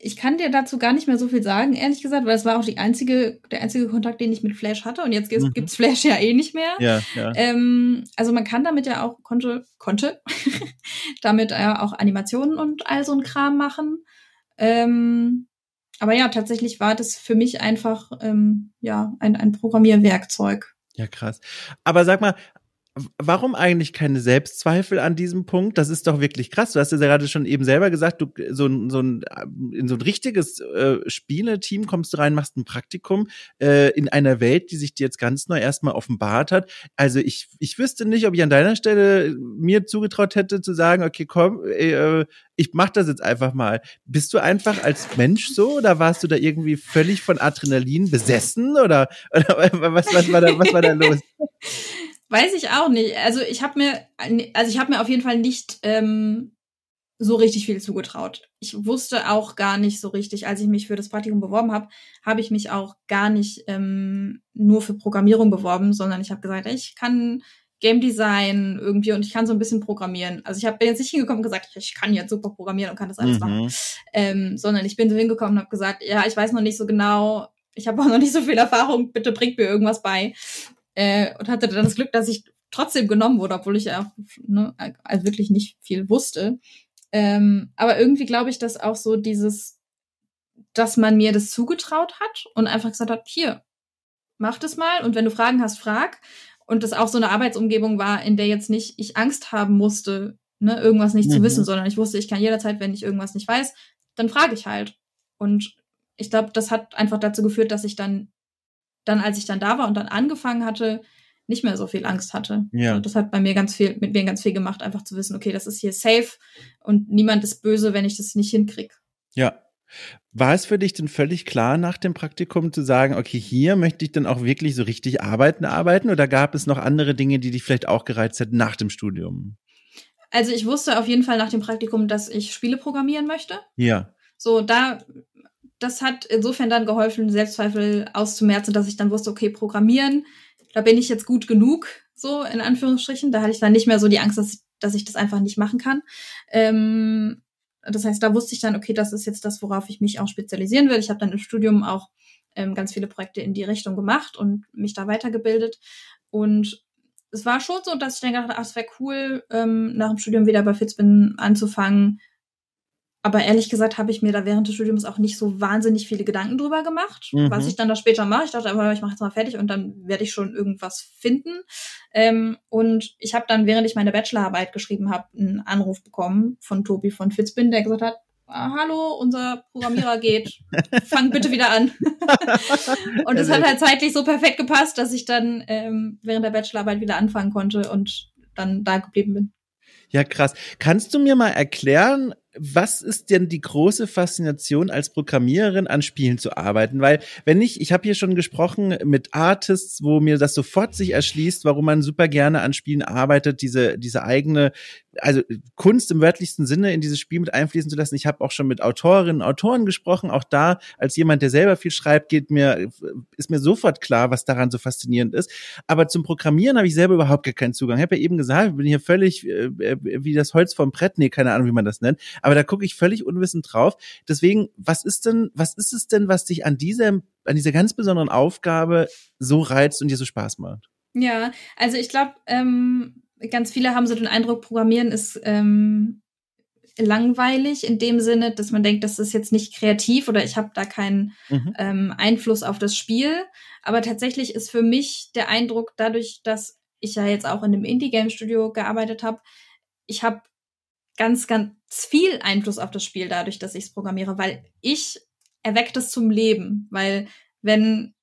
ich kann dir dazu gar nicht mehr so viel sagen, ehrlich gesagt, weil es war auch die einzige, der einzige Kontakt, den ich mit Flash hatte. Und jetzt mhm. gibt's Flash ja eh nicht mehr. Ja, ja. Ähm, also man kann damit ja auch, konnte, konnte, damit ja auch Animationen und all so ein Kram machen. Ähm, aber ja, tatsächlich war das für mich einfach ähm, ja ein, ein Programmierwerkzeug. Ja, krass. Aber sag mal, warum eigentlich keine Selbstzweifel an diesem Punkt? Das ist doch wirklich krass. Du hast ja gerade schon eben selber gesagt, du so ein, so ein in so ein richtiges äh, Spieleteam kommst du rein, machst ein Praktikum äh, in einer Welt, die sich dir jetzt ganz neu erstmal offenbart hat. Also ich ich wüsste nicht, ob ich an deiner Stelle mir zugetraut hätte zu sagen, okay, komm, äh, ich mach das jetzt einfach mal. Bist du einfach als Mensch so oder warst du da irgendwie völlig von Adrenalin besessen oder, oder was, was war da was war da los? Weiß ich auch nicht. Also ich habe mir, also ich habe mir auf jeden Fall nicht ähm, so richtig viel zugetraut. Ich wusste auch gar nicht so richtig, als ich mich für das Praktikum beworben habe, habe ich mich auch gar nicht ähm, nur für Programmierung beworben, sondern ich habe gesagt, ich kann Game Design irgendwie und ich kann so ein bisschen programmieren. Also ich hab, bin jetzt nicht hingekommen und gesagt, ich kann jetzt super programmieren und kann das alles mhm. machen, ähm, sondern ich bin so hingekommen und habe gesagt, ja, ich weiß noch nicht so genau, ich habe auch noch nicht so viel Erfahrung, bitte bringt mir irgendwas bei äh, und hatte dann das Glück, dass ich trotzdem genommen wurde, obwohl ich ja auch ne, also wirklich nicht viel wusste. Ähm, aber irgendwie glaube ich, dass auch so dieses, dass man mir das zugetraut hat und einfach gesagt hat, hier, mach das mal und wenn du Fragen hast, frag. Und das auch so eine Arbeitsumgebung war, in der jetzt nicht ich Angst haben musste, ne, irgendwas nicht mhm. zu wissen, sondern ich wusste, ich kann jederzeit, wenn ich irgendwas nicht weiß, dann frage ich halt. Und ich glaube, das hat einfach dazu geführt, dass ich dann dann, als ich dann da war und dann angefangen hatte, nicht mehr so viel Angst hatte. Ja. Also das hat bei mir ganz viel, mit mir ganz viel gemacht, einfach zu wissen, okay, das ist hier safe und niemand ist böse, wenn ich das nicht hinkrieg. Ja. War es für dich denn völlig klar nach dem Praktikum zu sagen, okay, hier möchte ich dann auch wirklich so richtig arbeiten, arbeiten oder gab es noch andere Dinge, die dich vielleicht auch gereizt hätten nach dem Studium? Also ich wusste auf jeden Fall nach dem Praktikum, dass ich Spiele programmieren möchte. Ja. So, da das hat insofern dann geholfen, Selbstzweifel auszumerzen, dass ich dann wusste, okay, Programmieren, da bin ich jetzt gut genug, so in Anführungsstrichen. Da hatte ich dann nicht mehr so die Angst, dass, dass ich das einfach nicht machen kann. Ähm, das heißt, da wusste ich dann, okay, das ist jetzt das, worauf ich mich auch spezialisieren will. Ich habe dann im Studium auch ähm, ganz viele Projekte in die Richtung gemacht und mich da weitergebildet. Und es war schon so, dass ich dann gedacht habe, ach, es wäre cool, ähm, nach dem Studium wieder bei Fitzbin anzufangen, aber ehrlich gesagt habe ich mir da während des Studiums auch nicht so wahnsinnig viele Gedanken drüber gemacht, mhm. was ich dann da später mache. Ich dachte aber, ich mache jetzt mal fertig und dann werde ich schon irgendwas finden. Ähm, und ich habe dann, während ich meine Bachelorarbeit geschrieben habe, einen Anruf bekommen von Tobi von Fitzbin, der gesagt hat, ah, hallo, unser Programmierer geht, fang bitte wieder an. und es hat halt zeitlich so perfekt gepasst, dass ich dann ähm, während der Bachelorarbeit wieder anfangen konnte und dann da geblieben bin. Ja, krass. Kannst du mir mal erklären, was ist denn die große Faszination als Programmiererin an Spielen zu arbeiten? Weil wenn ich, ich habe hier schon gesprochen mit Artists, wo mir das sofort sich erschließt, warum man super gerne an Spielen arbeitet, diese diese eigene also Kunst im wörtlichsten Sinne in dieses Spiel mit einfließen zu lassen. Ich habe auch schon mit Autorinnen und Autoren gesprochen. Auch da, als jemand, der selber viel schreibt, geht mir, ist mir sofort klar, was daran so faszinierend ist. Aber zum Programmieren habe ich selber überhaupt gar keinen Zugang. Ich habe ja eben gesagt, ich bin hier völlig äh, wie das Holz vom Brett, nee, keine Ahnung, wie man das nennt. Aber da gucke ich völlig unwissend drauf. Deswegen, was ist denn, was ist es denn, was dich an dieser, an dieser ganz besonderen Aufgabe so reizt und dir so Spaß macht? Ja, also ich glaube, ähm, ganz viele haben so den Eindruck, Programmieren ist ähm, langweilig in dem Sinne, dass man denkt, das ist jetzt nicht kreativ oder ich habe da keinen mhm. ähm, Einfluss auf das Spiel. Aber tatsächlich ist für mich der Eindruck, dadurch, dass ich ja jetzt auch in einem Indie-Game-Studio gearbeitet habe, ich habe ganz, ganz viel Einfluss auf das Spiel dadurch, dass ich es programmiere, weil ich erweckt es zum Leben, weil wenn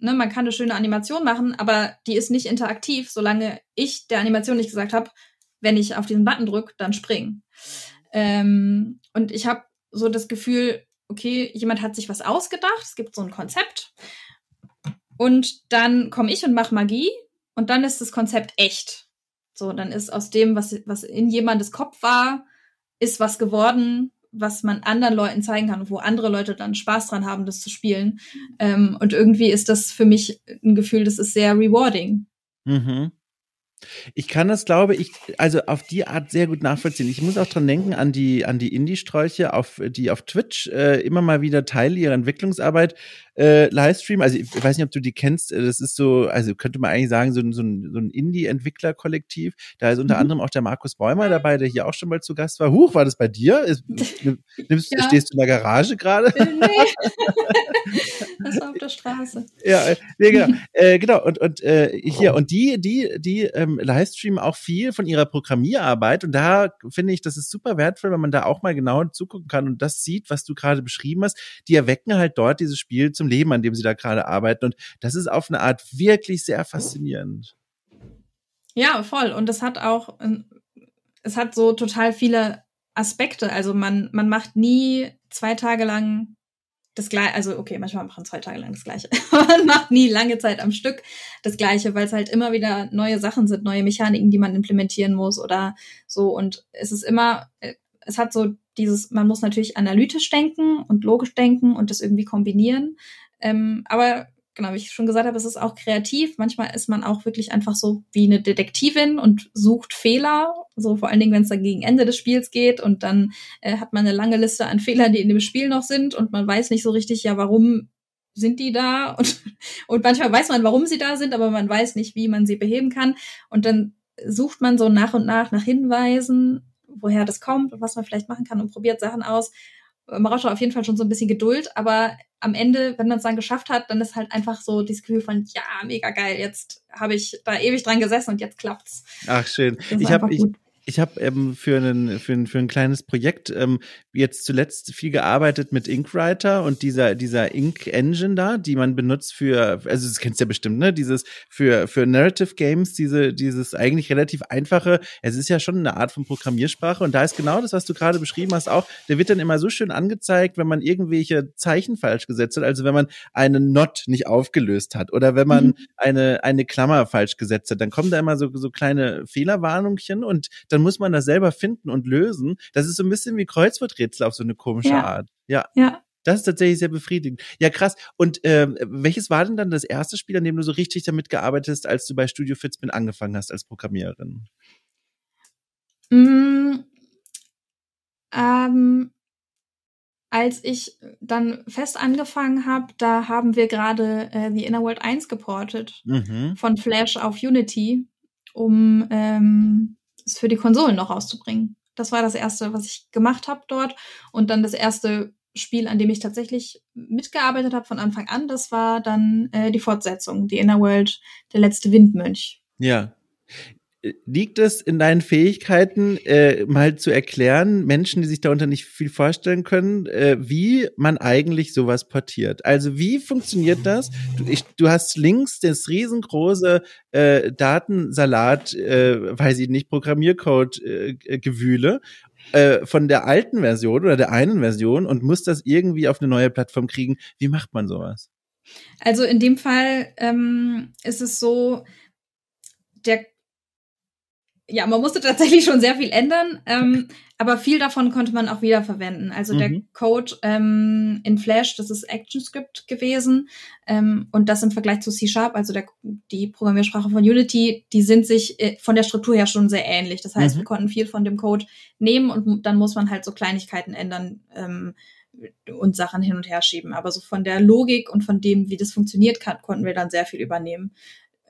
ne, man kann eine schöne Animation machen, aber die ist nicht interaktiv, solange ich der Animation nicht gesagt habe, wenn ich auf diesen Button drücke, dann springen. Ähm, und ich habe so das Gefühl, okay, jemand hat sich was ausgedacht, es gibt so ein Konzept und dann komme ich und mache Magie und dann ist das Konzept echt. So, dann ist aus dem, was, was in jemandes Kopf war, ist was geworden, was man anderen Leuten zeigen kann, wo andere Leute dann Spaß dran haben, das zu spielen. Ähm, und irgendwie ist das für mich ein Gefühl, das ist sehr rewarding. Mhm. Ich kann das, glaube ich, also auf die Art sehr gut nachvollziehen. Ich muss auch dran denken an die, an die Indie-Strolche, auf, die auf Twitch äh, immer mal wieder Teile ihrer Entwicklungsarbeit äh, Livestream. Also ich weiß nicht, ob du die kennst. Äh, das ist so, also könnte man eigentlich sagen, so, so ein, so ein Indie-Entwickler-Kollektiv. Da ist unter mhm. anderem auch der Markus Bäumer dabei, der hier auch schon mal zu Gast war. Huch, war das bei dir? Ist, nimmst, ja. Stehst du in der Garage gerade? Nee. das war auf der Straße. Ja, äh, nee, genau. äh, genau. Und, und äh, hier, und die, die, die ähm, livestreamen auch viel von ihrer Programmierarbeit. Und da finde ich, das ist super wertvoll, wenn man da auch mal genau zugucken kann und das sieht, was du gerade beschrieben hast. Die erwecken halt dort dieses Spiel zum Leben, an dem sie da gerade arbeiten. Und das ist auf eine Art wirklich sehr faszinierend. Ja, voll. Und es hat auch, es hat so total viele Aspekte. Also man, man macht nie zwei Tage lang das gleiche, also okay, manchmal machen zwei Tage lang das gleiche. man macht nie lange Zeit am Stück das gleiche, weil es halt immer wieder neue Sachen sind, neue Mechaniken, die man implementieren muss oder so. Und es ist immer, äh, es hat so dieses, man muss natürlich analytisch denken und logisch denken und das irgendwie kombinieren. Ähm, aber genau, wie ich schon gesagt habe, es ist auch kreativ. Manchmal ist man auch wirklich einfach so wie eine Detektivin und sucht Fehler, so vor allen Dingen, wenn es dann gegen Ende des Spiels geht und dann äh, hat man eine lange Liste an Fehlern, die in dem Spiel noch sind und man weiß nicht so richtig, ja, warum sind die da und, und manchmal weiß man, warum sie da sind, aber man weiß nicht, wie man sie beheben kann und dann sucht man so nach und nach nach Hinweisen woher das kommt und was man vielleicht machen kann und probiert Sachen aus. Man braucht auf jeden Fall schon so ein bisschen Geduld, aber am Ende, wenn man es dann geschafft hat, dann ist halt einfach so dieses Gefühl von, ja, mega geil, jetzt habe ich da ewig dran gesessen und jetzt klappt's. Ach, schön. Ich habe ich, ich habe ähm, für, einen, für, ein, für ein kleines Projekt ähm, jetzt zuletzt viel gearbeitet mit Inkwriter und dieser, dieser Ink-Engine da, die man benutzt für, also das kennst du ja bestimmt, ne? Dieses für, für Narrative Games, diese, dieses eigentlich relativ einfache, es ist ja schon eine Art von Programmiersprache und da ist genau das, was du gerade beschrieben hast, auch, der wird dann immer so schön angezeigt, wenn man irgendwelche Zeichen falsch gesetzt hat, also wenn man einen Not nicht aufgelöst hat oder wenn man mhm. eine, eine Klammer falsch gesetzt hat, dann kommen da immer so, so kleine Fehlerwarnungchen und dann dann muss man das selber finden und lösen. Das ist so ein bisschen wie Kreuzworträtsel auf so eine komische ja. Art. Ja. Ja. Das ist tatsächlich sehr befriedigend. Ja, krass. Und äh, welches war denn dann das erste Spiel, an dem du so richtig damit gearbeitet hast, als du bei Studio Fitzbin angefangen hast als Programmiererin? Mm, ähm, als ich dann fest angefangen habe, da haben wir gerade äh, The Inner World 1 geportet mhm. von Flash auf Unity, um ähm, es für die Konsolen noch rauszubringen. Das war das erste, was ich gemacht habe dort. Und dann das erste Spiel, an dem ich tatsächlich mitgearbeitet habe von Anfang an, das war dann äh, die Fortsetzung, die Inner World, der letzte Windmönch. Ja liegt es in deinen Fähigkeiten, äh, mal zu erklären, Menschen, die sich darunter nicht viel vorstellen können, äh, wie man eigentlich sowas portiert? Also wie funktioniert das? Du, ich, du hast links das riesengroße äh, Datensalat, äh, weiß ich nicht, Programmiercode-Gewühle äh, äh, von der alten Version oder der einen Version und musst das irgendwie auf eine neue Plattform kriegen. Wie macht man sowas? Also in dem Fall ähm, ist es so, der ja, man musste tatsächlich schon sehr viel ändern, ähm, aber viel davon konnte man auch wieder verwenden. Also mhm. der Code ähm, in Flash, das ist ActionScript gewesen ähm, und das im Vergleich zu C-Sharp, also der, die Programmiersprache von Unity, die sind sich äh, von der Struktur her schon sehr ähnlich. Das heißt, mhm. wir konnten viel von dem Code nehmen und dann muss man halt so Kleinigkeiten ändern ähm, und Sachen hin und her schieben. Aber so von der Logik und von dem, wie das funktioniert, kann, konnten wir dann sehr viel übernehmen.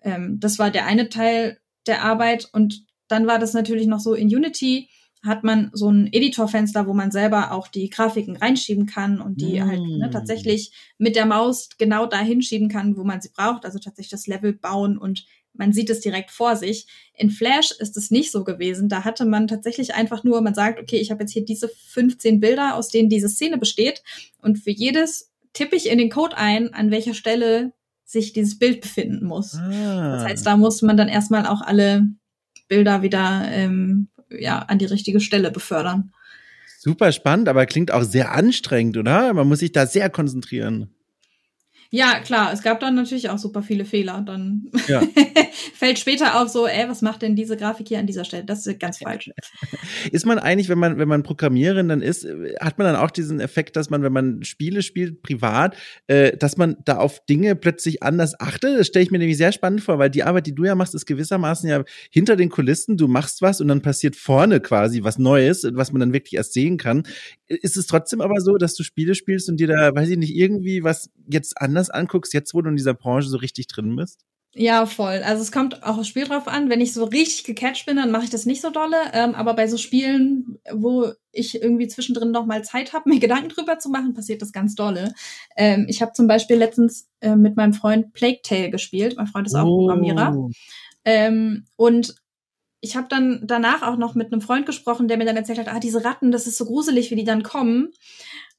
Ähm, das war der eine Teil der Arbeit und dann war das natürlich noch so in Unity hat man so ein Editorfenster, wo man selber auch die Grafiken reinschieben kann und die mm. halt ne, tatsächlich mit der Maus genau da hinschieben kann, wo man sie braucht. Also tatsächlich das Level bauen und man sieht es direkt vor sich. In Flash ist es nicht so gewesen. Da hatte man tatsächlich einfach nur, man sagt, okay, ich habe jetzt hier diese 15 Bilder, aus denen diese Szene besteht und für jedes tippe ich in den Code ein, an welcher Stelle sich dieses Bild befinden muss. Ah. Das heißt, da muss man dann erstmal auch alle Bilder wieder ähm, ja, an die richtige Stelle befördern. Super spannend, aber klingt auch sehr anstrengend, oder? Man muss sich da sehr konzentrieren. Ja, klar, es gab dann natürlich auch super viele Fehler. Dann ja. fällt später auf so, ey, was macht denn diese Grafik hier an dieser Stelle? Das ist ganz falsch. Ist man eigentlich, wenn man, wenn man Programmiererin dann ist, hat man dann auch diesen Effekt, dass man, wenn man Spiele spielt, privat, äh, dass man da auf Dinge plötzlich anders achtet? Das stelle ich mir nämlich sehr spannend vor, weil die Arbeit, die du ja machst, ist gewissermaßen ja hinter den Kulissen. Du machst was und dann passiert vorne quasi was Neues, was man dann wirklich erst sehen kann. Ist es trotzdem aber so, dass du Spiele spielst und dir da, weiß ich nicht, irgendwie was jetzt anders anguckst, jetzt wo du in dieser Branche so richtig drin bist? Ja, voll. Also es kommt auch aufs Spiel drauf an. Wenn ich so richtig gecatcht bin, dann mache ich das nicht so dolle. Ähm, aber bei so Spielen, wo ich irgendwie zwischendrin noch mal Zeit habe, mir Gedanken drüber zu machen, passiert das ganz dolle. Ähm, ich habe zum Beispiel letztens äh, mit meinem Freund Plague Tale gespielt. Mein Freund ist auch oh. Programmierer. Ähm, und ich habe dann danach auch noch mit einem Freund gesprochen, der mir dann erzählt hat, ah, diese Ratten, das ist so gruselig, wie die dann kommen.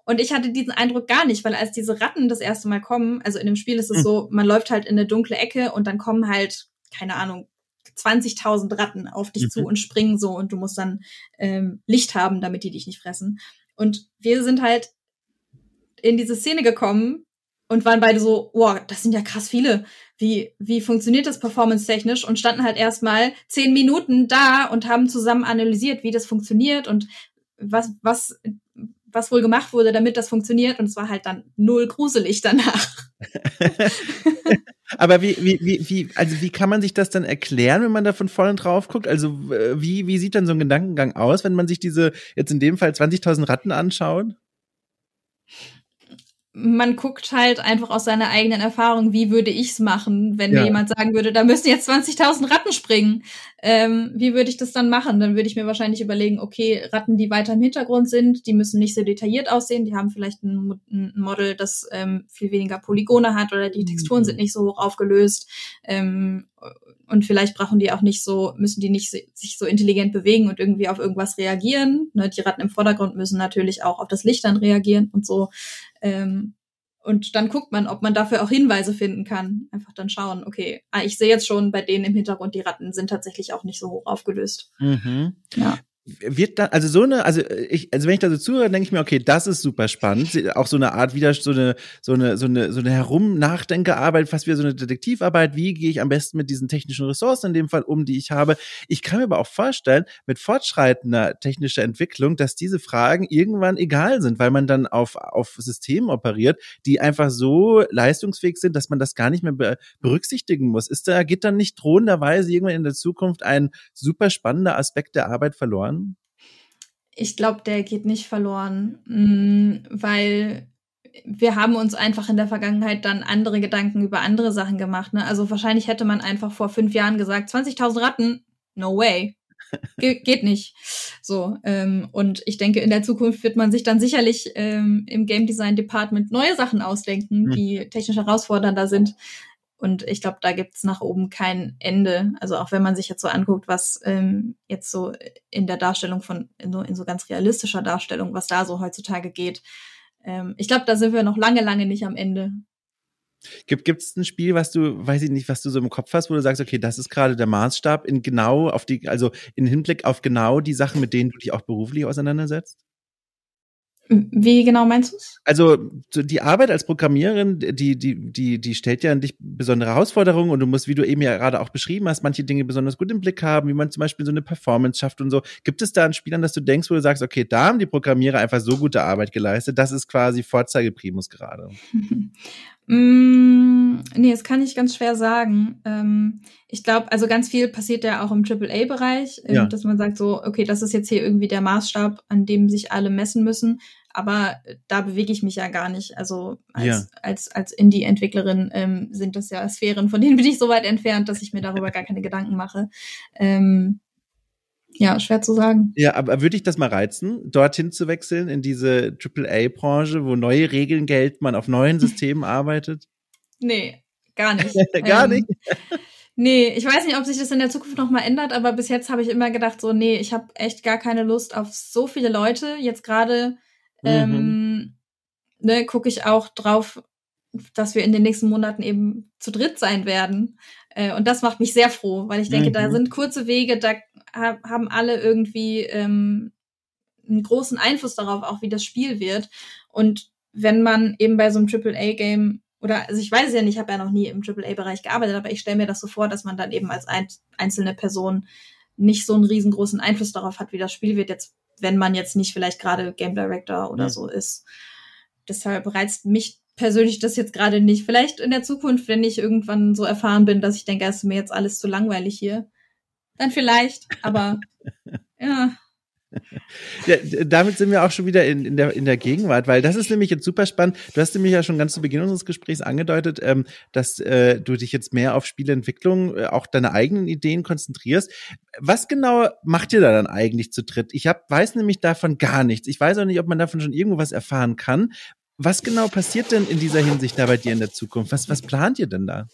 Und ich hatte diesen Eindruck gar nicht, weil als diese Ratten das erste Mal kommen, also in dem Spiel ist es hm. so, man läuft halt in eine dunkle Ecke und dann kommen halt, keine Ahnung, 20.000 Ratten auf dich mhm. zu und springen so und du musst dann ähm, Licht haben, damit die dich nicht fressen. Und wir sind halt in diese Szene gekommen und waren beide so, wow, das sind ja krass viele. Wie, wie funktioniert das performance-technisch? Und standen halt erstmal zehn Minuten da und haben zusammen analysiert, wie das funktioniert und was, was was wohl gemacht wurde, damit das funktioniert. Und es war halt dann null gruselig danach. Aber wie, wie, wie, wie, also wie kann man sich das dann erklären, wenn man da von vorne drauf guckt? Also wie, wie sieht dann so ein Gedankengang aus, wenn man sich diese, jetzt in dem Fall 20.000 Ratten anschaut? Man guckt halt einfach aus seiner eigenen Erfahrung, wie würde ich's machen, wenn ja. mir jemand sagen würde, da müssen jetzt 20.000 Ratten springen. Ähm, wie würde ich das dann machen? Dann würde ich mir wahrscheinlich überlegen, okay, Ratten, die weiter im Hintergrund sind, die müssen nicht so detailliert aussehen, die haben vielleicht ein, ein Model, das ähm, viel weniger Polygone hat oder die Texturen mhm. sind nicht so hoch aufgelöst. Ähm, und vielleicht brauchen die auch nicht so, müssen die nicht sich so intelligent bewegen und irgendwie auf irgendwas reagieren. Ne, die Ratten im Vordergrund müssen natürlich auch auf das Licht dann reagieren und so. Ähm, und dann guckt man, ob man dafür auch Hinweise finden kann. Einfach dann schauen, okay, ah, ich sehe jetzt schon bei denen im Hintergrund, die Ratten sind tatsächlich auch nicht so hoch aufgelöst. Mhm. Ja wird dann, also so eine, also ich, also wenn ich da so zuhöre, denke ich mir, okay, das ist super spannend. Auch so eine Art wieder so eine, so eine, so eine, so eine Herum-Nachdenkerarbeit, fast wie so eine Detektivarbeit. Wie gehe ich am besten mit diesen technischen Ressourcen in dem Fall um, die ich habe? Ich kann mir aber auch vorstellen, mit fortschreitender technischer Entwicklung, dass diese Fragen irgendwann egal sind, weil man dann auf, auf Systemen operiert, die einfach so leistungsfähig sind, dass man das gar nicht mehr berücksichtigen muss. Ist da, geht dann nicht drohenderweise irgendwann in der Zukunft ein super spannender Aspekt der Arbeit verloren? Ich glaube, der geht nicht verloren, mm, weil wir haben uns einfach in der Vergangenheit dann andere Gedanken über andere Sachen gemacht. Ne? Also wahrscheinlich hätte man einfach vor fünf Jahren gesagt, 20.000 Ratten, no way. Ge geht nicht. So, ähm, und ich denke, in der Zukunft wird man sich dann sicherlich ähm, im Game Design Department neue Sachen ausdenken, mhm. die technisch herausfordernder sind. Und ich glaube, da gibt's nach oben kein Ende. Also auch wenn man sich jetzt so anguckt, was ähm, jetzt so in der Darstellung von, in so, in so ganz realistischer Darstellung, was da so heutzutage geht. Ähm, ich glaube, da sind wir noch lange, lange nicht am Ende. Gibt es ein Spiel, was du, weiß ich nicht, was du so im Kopf hast, wo du sagst, okay, das ist gerade der Maßstab in genau auf die, also in Hinblick auf genau die Sachen, mit denen du dich auch beruflich auseinandersetzt? Wie genau meinst du es? Also die Arbeit als Programmiererin, die, die, die, die stellt ja an dich besondere Herausforderungen und du musst, wie du eben ja gerade auch beschrieben hast, manche Dinge besonders gut im Blick haben, wie man zum Beispiel so eine Performance schafft und so. Gibt es da an das du denkst, wo du sagst, okay, da haben die Programmierer einfach so gute Arbeit geleistet, das ist quasi Vorzeigeprimus gerade? Mm, nee, das kann ich ganz schwer sagen. Ähm, ich glaube, also ganz viel passiert ja auch im AAA-Bereich, ähm, ja. dass man sagt so, okay, das ist jetzt hier irgendwie der Maßstab, an dem sich alle messen müssen. Aber da bewege ich mich ja gar nicht. Also als, ja. als, als Indie-Entwicklerin ähm, sind das ja Sphären, von denen bin ich so weit entfernt, dass ich mir darüber gar keine Gedanken mache. Ähm, ja, schwer zu sagen. Ja, aber würde ich das mal reizen, dorthin zu wechseln in diese AAA-Branche, wo neue Regeln gelten, man auf neuen Systemen arbeitet? Nee, gar nicht. gar ähm, nicht? Nee, ich weiß nicht, ob sich das in der Zukunft noch mal ändert, aber bis jetzt habe ich immer gedacht, so, nee, ich habe echt gar keine Lust auf so viele Leute. Jetzt gerade, mhm. ähm, ne, gucke ich auch drauf, dass wir in den nächsten Monaten eben zu dritt sein werden. Äh, und das macht mich sehr froh, weil ich denke, mhm. da sind kurze Wege, da haben alle irgendwie ähm, einen großen Einfluss darauf, auch wie das Spiel wird. Und wenn man eben bei so einem AAA-Game oder also ich weiß ja nicht, ich habe ja noch nie im AAA-Bereich gearbeitet, aber ich stelle mir das so vor, dass man dann eben als ein, einzelne Person nicht so einen riesengroßen Einfluss darauf hat, wie das Spiel wird, jetzt, wenn man jetzt nicht vielleicht gerade Game Director oder mhm. so ist. Deshalb reizt mich persönlich das jetzt gerade nicht. Vielleicht in der Zukunft, wenn ich irgendwann so erfahren bin, dass ich denke, es ist mir jetzt alles zu langweilig hier. Dann vielleicht, aber ja, ja, damit sind wir auch schon wieder in, in, der, in der Gegenwart, weil das ist nämlich jetzt super spannend. Du hast nämlich ja schon ganz zu Beginn unseres Gesprächs angedeutet, ähm, dass äh, du dich jetzt mehr auf Spieleentwicklung, äh, auch deine eigenen Ideen konzentrierst. Was genau macht ihr da dann eigentlich zu dritt? Ich hab, weiß nämlich davon gar nichts. Ich weiß auch nicht, ob man davon schon irgendwo was erfahren kann. Was genau passiert denn in dieser Hinsicht da bei dir in der Zukunft? Was, was plant ihr denn da?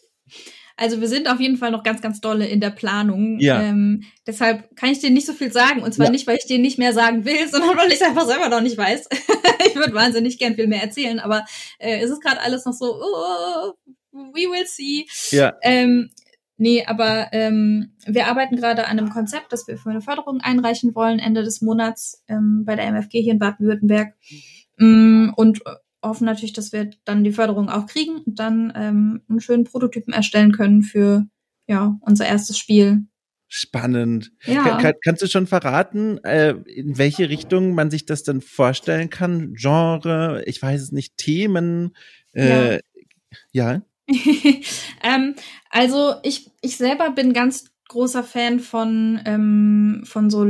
Also wir sind auf jeden Fall noch ganz, ganz dolle in der Planung. Ja. Ähm, deshalb kann ich dir nicht so viel sagen. Und zwar ja. nicht, weil ich dir nicht mehr sagen will, sondern weil ich es einfach selber noch nicht weiß. ich würde wahnsinnig gern viel mehr erzählen, aber äh, es ist gerade alles noch so, oh, we will see. Ja. Ähm, Nee, aber ähm, wir arbeiten gerade an einem Konzept, das wir für eine Förderung einreichen wollen, Ende des Monats ähm, bei der MFG hier in Baden-Württemberg. Mm, und hoffen natürlich, dass wir dann die Förderung auch kriegen und dann ähm, einen schönen Prototypen erstellen können für ja unser erstes Spiel. Spannend. Ja. Kann, kannst du schon verraten, äh, in welche Richtung man sich das dann vorstellen kann? Genre, ich weiß es nicht, Themen. Äh, ja. ja. ähm, also ich, ich selber bin ganz großer Fan von, ähm, von so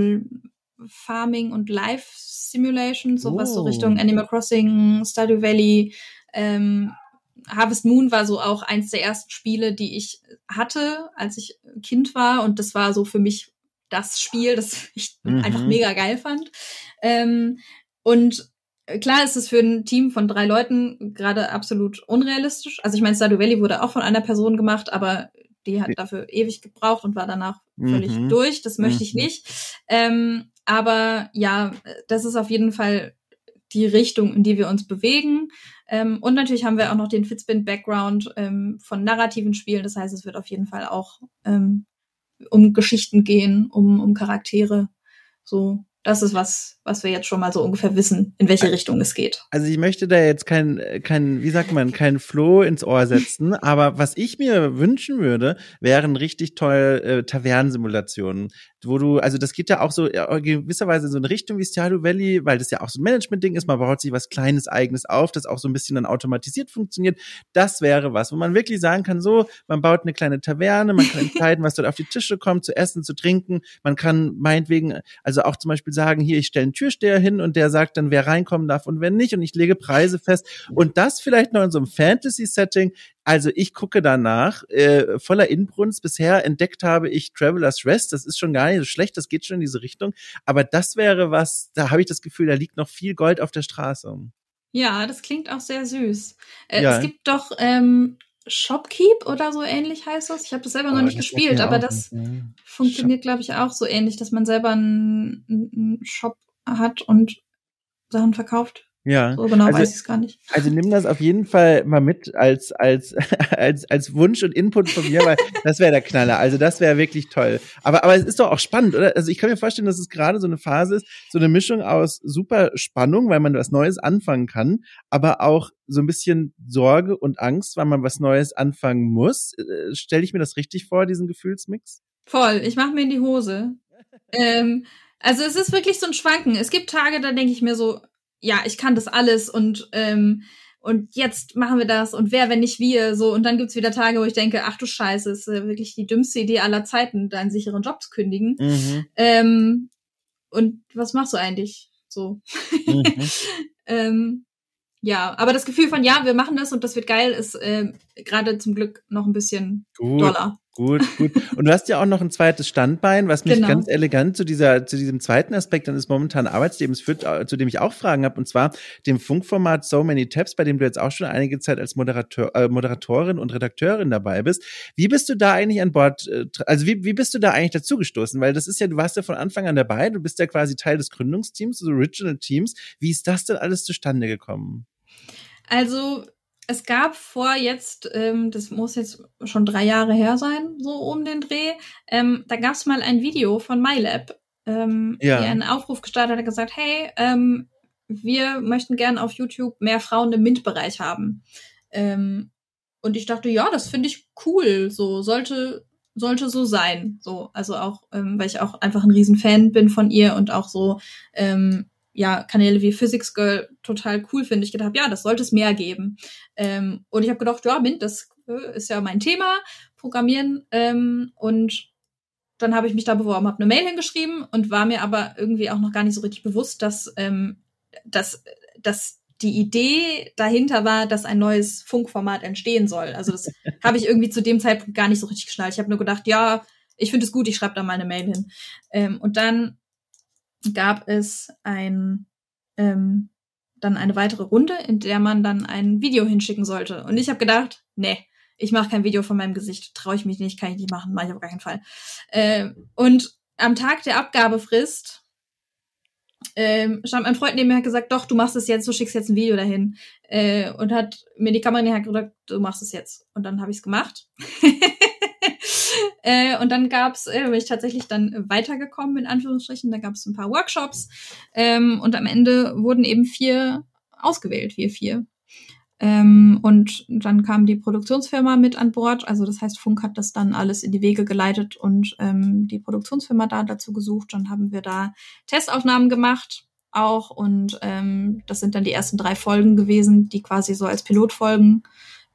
Farming und Life Simulation, so oh. was so Richtung Animal Crossing, Stardew Valley, ähm, Harvest Moon war so auch eins der ersten Spiele, die ich hatte, als ich Kind war. Und das war so für mich das Spiel, das ich mhm. einfach mega geil fand. Ähm, und klar ist es für ein Team von drei Leuten gerade absolut unrealistisch. Also ich meine, Stardew Valley wurde auch von einer Person gemacht, aber die hat dafür ewig gebraucht und war danach völlig mhm. durch. Das möchte ich mhm. nicht. Ähm, aber ja, das ist auf jeden Fall die Richtung, in die wir uns bewegen. Ähm, und natürlich haben wir auch noch den Fitspin-Background ähm, von narrativen Spielen. Das heißt, es wird auf jeden Fall auch ähm, um Geschichten gehen, um, um Charaktere. So, das ist was, was wir jetzt schon mal so ungefähr wissen, in welche Richtung es geht. Also ich möchte da jetzt kein, kein, wie sagt man, kein Floh ins Ohr setzen, aber was ich mir wünschen würde, wären richtig tolle äh, Tavernensimulationen wo du, also das geht ja auch so ja, gewisserweise in so eine Richtung wie Stardew Valley, weil das ja auch so ein Management-Ding ist, man baut sich was Kleines, Eigenes auf, das auch so ein bisschen dann automatisiert funktioniert. Das wäre was, wo man wirklich sagen kann, so, man baut eine kleine Taverne, man kann entscheiden, was dort auf die Tische kommt, zu essen, zu trinken, man kann meinetwegen, also auch zum Beispiel sagen, hier, ich stelle einen Türsteher hin und der sagt dann, wer reinkommen darf und wer nicht. Und ich lege Preise fest. Und das vielleicht noch in so einem Fantasy-Setting, also ich gucke danach, äh, voller Inbrunst. Bisher entdeckt habe ich Traveler's Rest. Das ist schon gar nicht so schlecht, das geht schon in diese Richtung. Aber das wäre was, da habe ich das Gefühl, da liegt noch viel Gold auf der Straße. Ja, das klingt auch sehr süß. Äh, ja. Es gibt doch ähm, Shopkeep oder so ähnlich heißt das. Ich habe das selber oh, noch nicht gespielt, aber das nicht, funktioniert, glaube ich, auch so ähnlich, dass man selber einen, einen Shop hat und Sachen verkauft. Ja. So genau also, weiß ich es gar nicht. Also nimm das auf jeden Fall mal mit als, als, als, als Wunsch und Input von mir, weil das wäre der Knaller. Also das wäre wirklich toll. Aber, aber es ist doch auch spannend, oder? Also ich kann mir vorstellen, dass es gerade so eine Phase ist, so eine Mischung aus super Spannung, weil man was Neues anfangen kann, aber auch so ein bisschen Sorge und Angst, weil man was Neues anfangen muss. Äh, Stelle ich mir das richtig vor, diesen Gefühlsmix? Voll. Ich mache mir in die Hose. ähm, also es ist wirklich so ein Schwanken. Es gibt Tage, da denke ich mir so, ja, ich kann das alles und ähm, und jetzt machen wir das und wer, wenn nicht wir, so und dann gibt's wieder Tage, wo ich denke, ach du Scheiße, ist äh, wirklich die dümmste Idee aller Zeiten, deinen sicheren Job zu kündigen. Mhm. Ähm, und was machst du eigentlich? So. Mhm. ähm, ja, aber das Gefühl von ja, wir machen das und das wird geil, ist äh, gerade zum Glück noch ein bisschen Gut. doller. Gut, gut. Und du hast ja auch noch ein zweites Standbein, was mich genau. ganz elegant zu dieser, zu diesem zweiten Aspekt deines momentanen Arbeitslebens führt, äh, zu dem ich auch Fragen habe, und zwar dem Funkformat So Many Tabs, bei dem du jetzt auch schon einige Zeit als Moderator, äh, Moderatorin und Redakteurin dabei bist. Wie bist du da eigentlich an Bord, äh, also wie, wie bist du da eigentlich dazugestoßen? Weil das ist ja, du warst ja von Anfang an dabei, du bist ja quasi Teil des Gründungsteams, des Original Teams. Wie ist das denn alles zustande gekommen? Also es gab vor jetzt, ähm, das muss jetzt schon drei Jahre her sein, so um den Dreh, ähm, da gab es mal ein Video von MyLab, ähm, ja. die einen Aufruf gestartet hat, gesagt, hey, ähm, wir möchten gern auf YouTube mehr Frauen im MINT-Bereich haben. Ähm, und ich dachte, ja, das finde ich cool, so sollte sollte so sein, so also auch, ähm, weil ich auch einfach ein Riesenfan bin von ihr und auch so ähm, ja, Kanäle wie Physics Girl total cool finde. Ich gedacht habe, ja, das sollte es mehr geben. Ähm, und ich habe gedacht, ja, Mint, das äh, ist ja mein Thema, Programmieren. Ähm, und dann habe ich mich da beworben, habe eine Mail hingeschrieben und war mir aber irgendwie auch noch gar nicht so richtig bewusst, dass, ähm, dass, dass die Idee dahinter war, dass ein neues Funkformat entstehen soll. Also das habe ich irgendwie zu dem Zeitpunkt gar nicht so richtig geschnallt. Ich habe nur gedacht, ja, ich finde es gut, ich schreibe da mal eine Mail hin. Ähm, und dann gab es ein ähm, dann eine weitere Runde, in der man dann ein Video hinschicken sollte. Und ich habe gedacht, nee, ich mache kein Video von meinem Gesicht, traue ich mich nicht, kann ich nicht machen, mache ich auf gar keinen Fall. Äh, und am Tag der Abgabefrist ähm, stand mein Freund neben mir hat gesagt, doch, du machst es jetzt, du schickst jetzt ein Video dahin. Äh, und hat mir die Kamera in die Hand gedrückt, du machst es jetzt. Und dann habe ich es gemacht. Äh, und dann gab's, äh, bin ich tatsächlich dann weitergekommen, in Anführungsstrichen. Da gab es ein paar Workshops. Ähm, und am Ende wurden eben vier ausgewählt, wir vier. Ähm, und dann kam die Produktionsfirma mit an Bord. Also das heißt, Funk hat das dann alles in die Wege geleitet und ähm, die Produktionsfirma da dazu gesucht. Dann haben wir da Testaufnahmen gemacht auch. Und ähm, das sind dann die ersten drei Folgen gewesen, die quasi so als Pilotfolgen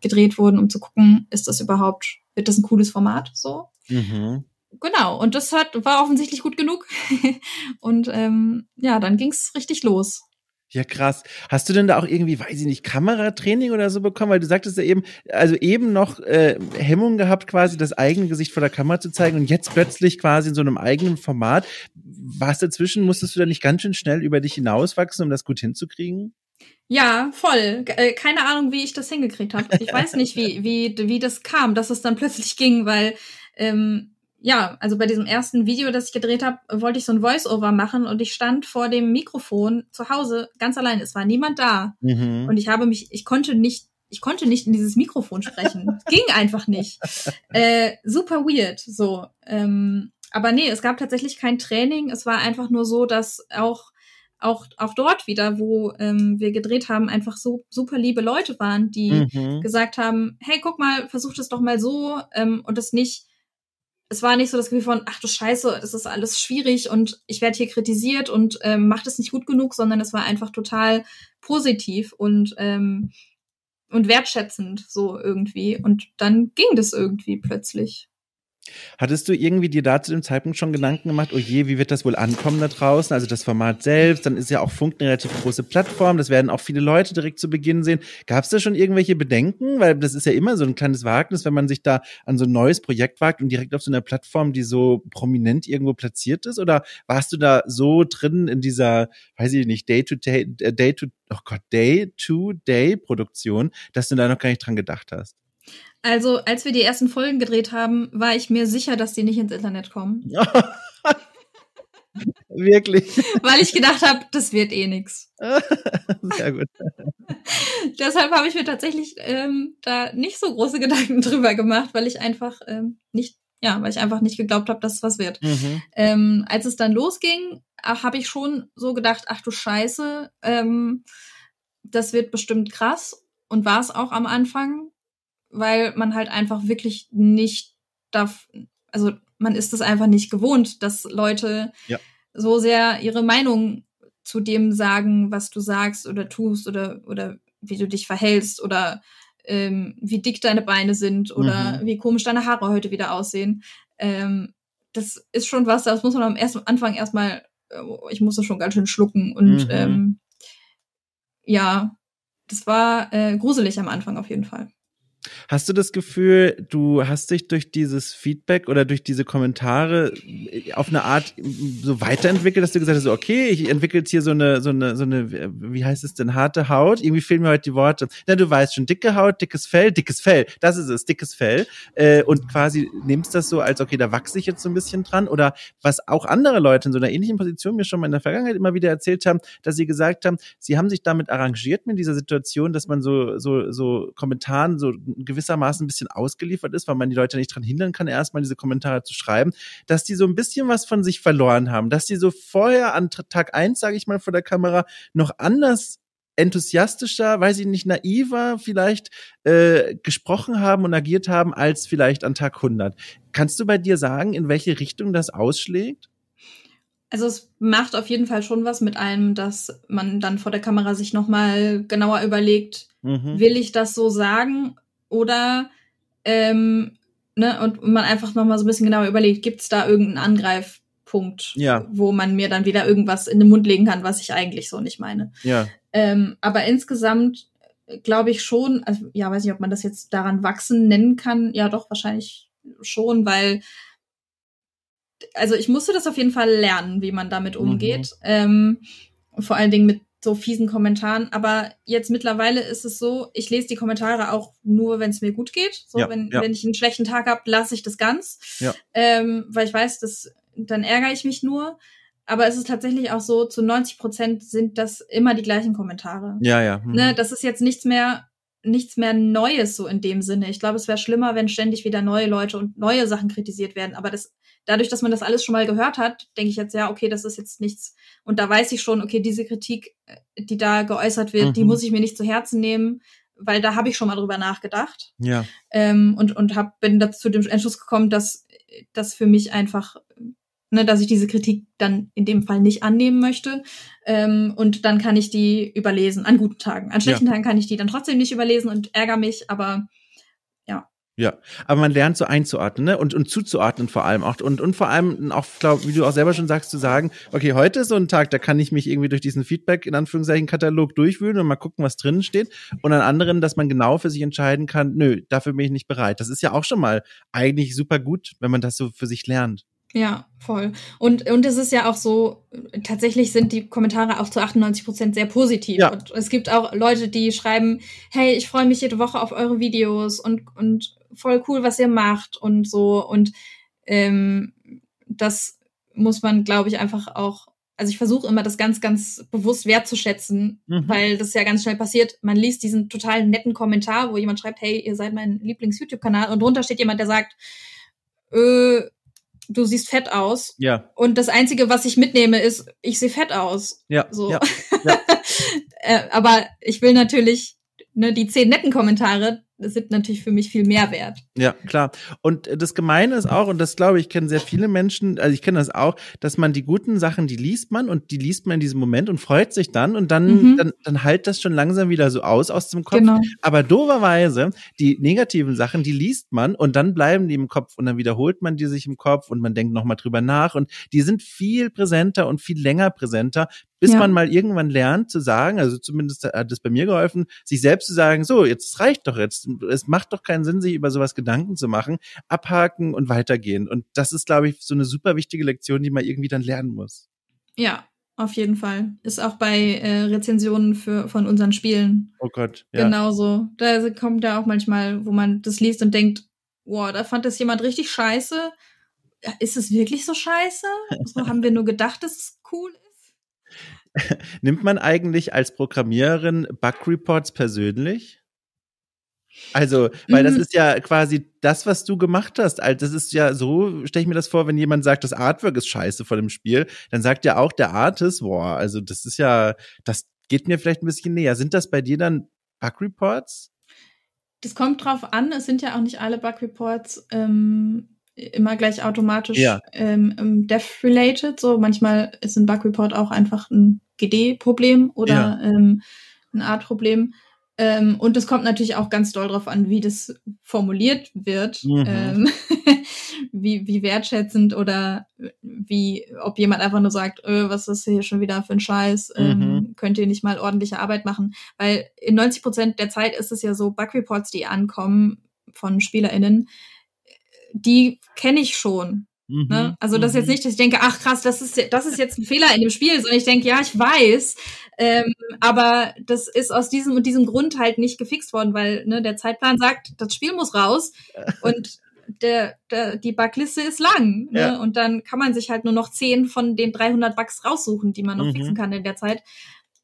gedreht wurden, um zu gucken, ist das überhaupt, wird das ein cooles Format so? Mhm. Genau, und das hat, war offensichtlich gut genug. und ähm, ja, dann ging's richtig los. Ja, krass. Hast du denn da auch irgendwie, weiß ich nicht, Kameratraining oder so bekommen? Weil du sagtest ja eben, also eben noch äh, Hemmung gehabt, quasi das eigene Gesicht vor der Kamera zu zeigen und jetzt plötzlich quasi in so einem eigenen Format. Was dazwischen? Musstest du da nicht ganz schön schnell über dich hinauswachsen, um das gut hinzukriegen? Ja, voll. Äh, keine Ahnung, wie ich das hingekriegt habe. Ich weiß nicht, wie, wie, wie das kam, dass es dann plötzlich ging, weil ähm, ja, also bei diesem ersten Video, das ich gedreht habe, wollte ich so ein Voice-Over machen und ich stand vor dem Mikrofon zu Hause ganz allein. Es war niemand da. Mhm. Und ich habe mich, ich konnte nicht, ich konnte nicht in dieses Mikrofon sprechen. Ging einfach nicht. Äh, super weird. So. Ähm, aber nee, es gab tatsächlich kein Training. Es war einfach nur so, dass auch auch, auch dort wieder, wo ähm, wir gedreht haben, einfach so super liebe Leute waren, die mhm. gesagt haben, hey, guck mal, versuch das doch mal so ähm, und das nicht es war nicht so das Gefühl von, ach du Scheiße, das ist alles schwierig und ich werde hier kritisiert und ähm, macht es nicht gut genug, sondern es war einfach total positiv und ähm, und wertschätzend so irgendwie. Und dann ging das irgendwie plötzlich. Hattest du irgendwie dir da zu dem Zeitpunkt schon Gedanken gemacht, oh je, wie wird das wohl ankommen da draußen? Also das Format selbst, dann ist ja auch Funk eine relativ große Plattform, das werden auch viele Leute direkt zu Beginn sehen. Gab es da schon irgendwelche Bedenken? Weil das ist ja immer so ein kleines Wagnis, wenn man sich da an so ein neues Projekt wagt und direkt auf so einer Plattform, die so prominent irgendwo platziert ist? Oder warst du da so drin in dieser, weiß ich nicht, Day-to-Day, äh, Day-to, oh Gott, Day-to-Day-Produktion, dass du da noch gar nicht dran gedacht hast? Also, als wir die ersten Folgen gedreht haben, war ich mir sicher, dass die nicht ins Internet kommen. Wirklich. Weil ich gedacht habe, das wird eh nix. Sehr gut. Deshalb habe ich mir tatsächlich ähm, da nicht so große Gedanken drüber gemacht, weil ich einfach ähm, nicht, ja, weil ich einfach nicht geglaubt habe, dass es was wird. Mhm. Ähm, als es dann losging, habe ich schon so gedacht, ach du Scheiße, ähm, das wird bestimmt krass. Und war es auch am Anfang weil man halt einfach wirklich nicht darf, also man ist es einfach nicht gewohnt, dass Leute ja. so sehr ihre Meinung zu dem sagen, was du sagst oder tust oder, oder wie du dich verhältst oder ähm, wie dick deine Beine sind oder mhm. wie komisch deine Haare heute wieder aussehen. Ähm, das ist schon was, das muss man am ersten Anfang erstmal, äh, ich musste schon ganz schön schlucken und mhm. ähm, ja, das war äh, gruselig am Anfang auf jeden Fall. Hast du das Gefühl, du hast dich durch dieses Feedback oder durch diese Kommentare äh, auf eine Art so weiterentwickelt, dass du gesagt hast, okay, ich entwickle jetzt hier so eine, so eine, so eine, wie heißt es denn, harte Haut? Irgendwie fehlen mir heute die Worte. Na, du weißt schon, dicke Haut, dickes Fell, dickes Fell, das ist es, dickes Fell. Äh, und quasi nimmst das so als, okay, da wachse ich jetzt so ein bisschen dran. Oder was auch andere Leute in so einer ähnlichen Position mir schon mal in der Vergangenheit immer wieder erzählt haben, dass sie gesagt haben, sie haben sich damit arrangiert mit dieser Situation, dass man so, so, so Kommentaren so gewissermaßen ein bisschen ausgeliefert ist, weil man die Leute nicht dran hindern kann, erstmal diese Kommentare zu schreiben, dass die so ein bisschen was von sich verloren haben, dass die so vorher an Tag eins, sage ich mal, vor der Kamera noch anders enthusiastischer, weiß ich nicht, naiver vielleicht äh, gesprochen haben und agiert haben als vielleicht an Tag 100. Kannst du bei dir sagen, in welche Richtung das ausschlägt? Also es macht auf jeden Fall schon was mit einem, dass man dann vor der Kamera sich noch mal genauer überlegt, mhm. will ich das so sagen oder ähm, ne, und man einfach noch mal so ein bisschen genauer überlegt, gibt es da irgendeinen Angreifpunkt, ja. wo man mir dann wieder irgendwas in den Mund legen kann, was ich eigentlich so nicht meine. Ja. Ähm, aber insgesamt glaube ich schon, also ja, weiß nicht, ob man das jetzt daran wachsen nennen kann. Ja, doch, wahrscheinlich schon, weil also ich musste das auf jeden Fall lernen, wie man damit umgeht. Mhm. Ähm, vor allen Dingen mit so fiesen Kommentaren. Aber jetzt mittlerweile ist es so, ich lese die Kommentare auch nur, wenn es mir gut geht. So, ja, wenn, ja. wenn ich einen schlechten Tag habe, lasse ich das ganz. Ja. Ähm, weil ich weiß, dass dann ärgere ich mich nur. Aber es ist tatsächlich auch so, zu 90 Prozent sind das immer die gleichen Kommentare. Ja, ja. Mhm. Ne, das ist jetzt nichts mehr, nichts mehr Neues so in dem Sinne. Ich glaube, es wäre schlimmer, wenn ständig wieder neue Leute und neue Sachen kritisiert werden. Aber das dadurch, dass man das alles schon mal gehört hat, denke ich jetzt, ja, okay, das ist jetzt nichts. Und da weiß ich schon, okay, diese Kritik, äh, die da geäußert wird, mhm. die muss ich mir nicht zu Herzen nehmen, weil da habe ich schon mal drüber nachgedacht. Ja. Ähm, und und hab, bin dazu dem Entschluss gekommen, dass das für mich einfach ne, dass ich diese Kritik dann in dem Fall nicht annehmen möchte. Ähm, und dann kann ich die überlesen an guten Tagen. An schlechten ja. Tagen kann ich die dann trotzdem nicht überlesen und ärgere mich, aber ja, aber man lernt so einzuordnen ne? und, und zuzuordnen vor allem auch. Und, und vor allem auch, glaub, wie du auch selber schon sagst, zu sagen, okay, heute ist so ein Tag, da kann ich mich irgendwie durch diesen Feedback in Anführungszeichen Katalog durchwühlen und mal gucken, was drinnen steht. Und an anderen, dass man genau für sich entscheiden kann, nö, dafür bin ich nicht bereit. Das ist ja auch schon mal eigentlich super gut, wenn man das so für sich lernt. Ja, voll. Und, und es ist ja auch so, tatsächlich sind die Kommentare auch zu 98 Prozent sehr positiv. Ja. Und es gibt auch Leute, die schreiben, hey, ich freue mich jede Woche auf eure Videos und, und voll cool, was ihr macht und so. Und ähm, das muss man, glaube ich, einfach auch, also ich versuche immer, das ganz, ganz bewusst wertzuschätzen, mhm. weil das ja ganz schnell passiert. Man liest diesen total netten Kommentar, wo jemand schreibt, hey, ihr seid mein Lieblings-YouTube-Kanal und drunter steht jemand, der sagt, äh, du siehst fett aus. Ja. Und das Einzige, was ich mitnehme, ist, ich sehe fett aus. Ja. So. Ja. ja. äh, aber ich will natürlich ne, die zehn netten Kommentare, sind natürlich für mich viel mehr wert. Ja, klar. Und das Gemeine ist auch, und das glaube ich, kennen sehr viele Menschen, also ich kenne das auch, dass man die guten Sachen, die liest man und die liest man in diesem Moment und freut sich dann und dann, mhm. dann, dann halt das schon langsam wieder so aus aus dem Kopf. Genau. Aber doverweise, die negativen Sachen, die liest man und dann bleiben die im Kopf und dann wiederholt man die sich im Kopf und man denkt nochmal drüber nach und die sind viel präsenter und viel länger präsenter, bis ja. man mal irgendwann lernt zu sagen, also zumindest hat es bei mir geholfen, sich selbst zu sagen, so, jetzt reicht doch jetzt. Es macht doch keinen Sinn, sich über sowas Gedanken zu machen, abhaken und weitergehen. Und das ist, glaube ich, so eine super wichtige Lektion, die man irgendwie dann lernen muss. Ja, auf jeden Fall. Ist auch bei äh, Rezensionen für, von unseren Spielen. Oh Gott, ja. Genauso. Da kommt ja auch manchmal, wo man das liest und denkt, wow, da fand das jemand richtig scheiße. Ist es wirklich so scheiße? So haben wir nur gedacht, dass es cool ist. Nimmt man eigentlich als Programmiererin Bug Reports persönlich? Also, weil das mhm. ist ja quasi das, was du gemacht hast. Also, das ist ja so, stelle ich mir das vor, wenn jemand sagt, das Artwork ist scheiße vor dem Spiel, dann sagt ja auch der Artist, boah, also das ist ja, das geht mir vielleicht ein bisschen näher. Sind das bei dir dann Bug Reports? Das kommt drauf an. Es sind ja auch nicht alle Bug Reports ähm, immer gleich automatisch ja. ähm, Dev-related. So manchmal ist ein Bug-Report auch einfach ein GD-Problem oder ja. ähm, ein Art-Problem. Ähm, und es kommt natürlich auch ganz doll drauf an, wie das formuliert wird. Mhm. Ähm, wie, wie wertschätzend oder wie, ob jemand einfach nur sagt, öh, was ist hier schon wieder für ein Scheiß, ähm, mhm. könnt ihr nicht mal ordentliche Arbeit machen. Weil in 90 Prozent der Zeit ist es ja so, Bug-Reports, die ankommen von SpielerInnen, die kenne ich schon. Mhm, ne? Also das ist jetzt mhm. nicht, dass ich denke, ach krass, das ist, das ist jetzt ein Fehler in dem Spiel, sondern ich denke, ja, ich weiß, ähm, aber das ist aus diesem und diesem Grund halt nicht gefixt worden, weil ne, der Zeitplan sagt, das Spiel muss raus und der, der, die Bugliste ist lang. Ne? Ja. Und dann kann man sich halt nur noch zehn von den 300 Bugs raussuchen, die man noch mhm. fixen kann in der Zeit.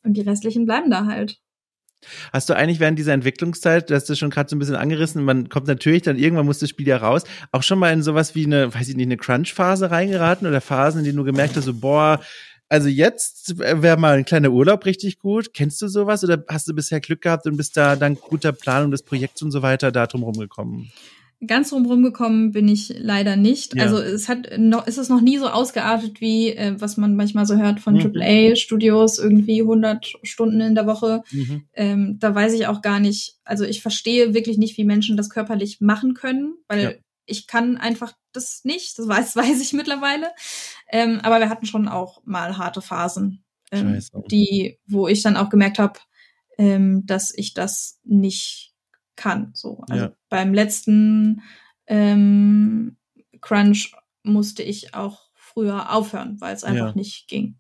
Und die restlichen bleiben da halt. Hast du eigentlich während dieser Entwicklungszeit, du hast das schon gerade so ein bisschen angerissen, man kommt natürlich dann irgendwann muss das Spiel ja raus, auch schon mal in sowas wie eine, weiß ich nicht, eine Crunch-Phase reingeraten oder Phasen, in denen du gemerkt hast, so, boah, also jetzt wäre mal ein kleiner Urlaub richtig gut. Kennst du sowas oder hast du bisher Glück gehabt und bist da dank guter Planung des Projekts und so weiter da drum rumgekommen? Ganz drumherum gekommen bin ich leider nicht. Ja. Also es hat noch, ist es noch nie so ausgeartet wie äh, was man manchmal so hört von mhm. AAA-Studios irgendwie 100 Stunden in der Woche. Mhm. Ähm, da weiß ich auch gar nicht. Also ich verstehe wirklich nicht, wie Menschen das körperlich machen können, weil ja. ich kann einfach das nicht. Das weiß, weiß ich mittlerweile. Ähm, aber wir hatten schon auch mal harte Phasen, ähm, die, wo ich dann auch gemerkt habe, ähm, dass ich das nicht kann. So. Also ja. beim letzten ähm, Crunch musste ich auch früher aufhören, weil es einfach ja. nicht ging.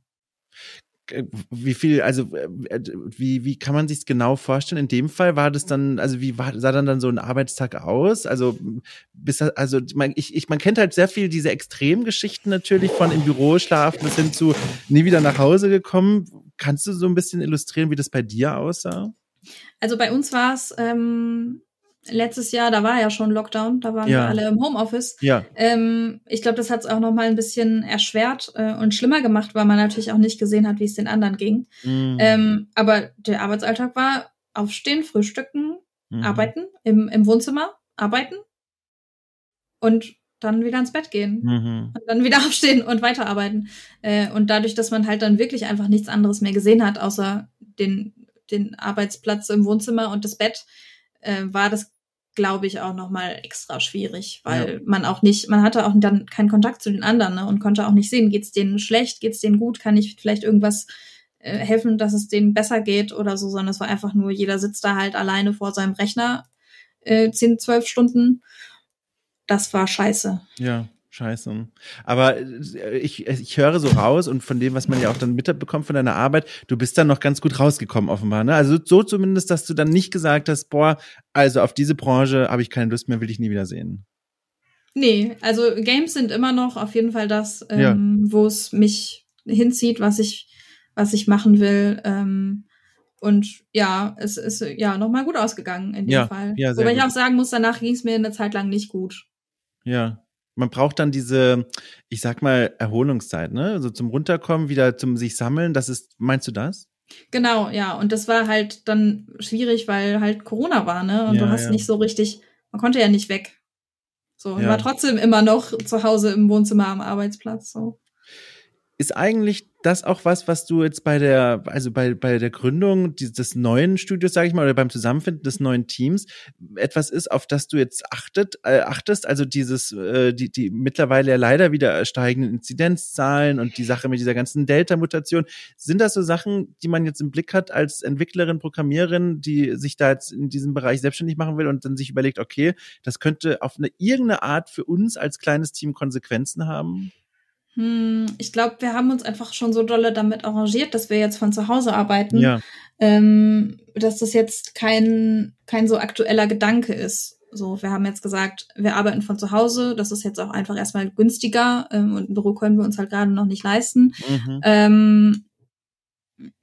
Äh, wie viel, also äh, wie, wie kann man sich genau vorstellen? In dem Fall war das dann, also wie war, sah dann dann so ein Arbeitstag aus? Also bis also man, ich, ich, man kennt halt sehr viel diese Extremgeschichten natürlich von im Büro schlafen bis hin zu nie wieder nach Hause gekommen. Kannst du so ein bisschen illustrieren, wie das bei dir aussah? Also bei uns war es ähm, letztes Jahr, da war ja schon Lockdown, da waren ja. wir alle im Homeoffice. Ja. Ähm, ich glaube, das hat es auch noch mal ein bisschen erschwert äh, und schlimmer gemacht, weil man natürlich auch nicht gesehen hat, wie es den anderen ging. Mhm. Ähm, aber der Arbeitsalltag war aufstehen, frühstücken, mhm. arbeiten, im, im Wohnzimmer arbeiten und dann wieder ins Bett gehen mhm. und dann wieder aufstehen und weiterarbeiten. Äh, und dadurch, dass man halt dann wirklich einfach nichts anderes mehr gesehen hat, außer den den Arbeitsplatz im Wohnzimmer und das Bett, äh, war das, glaube ich, auch nochmal extra schwierig, weil ja. man auch nicht, man hatte auch dann keinen Kontakt zu den anderen ne, und konnte auch nicht sehen, geht's denen schlecht, geht's denen gut, kann ich vielleicht irgendwas äh, helfen, dass es denen besser geht oder so, sondern es war einfach nur, jeder sitzt da halt alleine vor seinem Rechner äh, 10, 12 Stunden. Das war scheiße. Ja. Scheiße. Aber äh, ich, ich höre so raus und von dem, was man ja auch dann mitbekommt von deiner Arbeit, du bist dann noch ganz gut rausgekommen offenbar. Ne? Also so zumindest, dass du dann nicht gesagt hast, boah, also auf diese Branche habe ich keine Lust mehr, will ich nie wieder sehen. Nee, also Games sind immer noch auf jeden Fall das, ähm, ja. wo es mich hinzieht, was ich, was ich machen will. Ähm, und ja, es ist ja nochmal gut ausgegangen in dem ja, Fall. Ja, Wobei gut. ich auch sagen muss, danach ging es mir eine Zeit lang nicht gut. Ja, man braucht dann diese, ich sag mal, Erholungszeit, ne? Also zum Runterkommen, wieder zum sich sammeln. Das ist, meinst du das? Genau, ja. Und das war halt dann schwierig, weil halt Corona war, ne? Und ja, du hast ja. nicht so richtig, man konnte ja nicht weg. So, ja. war trotzdem immer noch zu Hause im Wohnzimmer am Arbeitsplatz. So. Ist eigentlich das auch was, was du jetzt bei der, also bei, bei der Gründung des neuen Studios, sage ich mal, oder beim Zusammenfinden des neuen Teams, etwas ist, auf das du jetzt achtet, äh, achtest? Also dieses, äh, die, die mittlerweile ja leider wieder steigenden Inzidenzzahlen und die Sache mit dieser ganzen Delta-Mutation. Sind das so Sachen, die man jetzt im Blick hat als Entwicklerin, Programmiererin, die sich da jetzt in diesem Bereich selbstständig machen will und dann sich überlegt, okay, das könnte auf eine irgendeine Art für uns als kleines Team Konsequenzen haben? Hm, ich glaube, wir haben uns einfach schon so dolle damit arrangiert, dass wir jetzt von zu Hause arbeiten, ja. ähm, dass das jetzt kein, kein so aktueller Gedanke ist. So, wir haben jetzt gesagt, wir arbeiten von zu Hause, das ist jetzt auch einfach erstmal günstiger ähm, und ein Büro können wir uns halt gerade noch nicht leisten. Mhm. Ähm,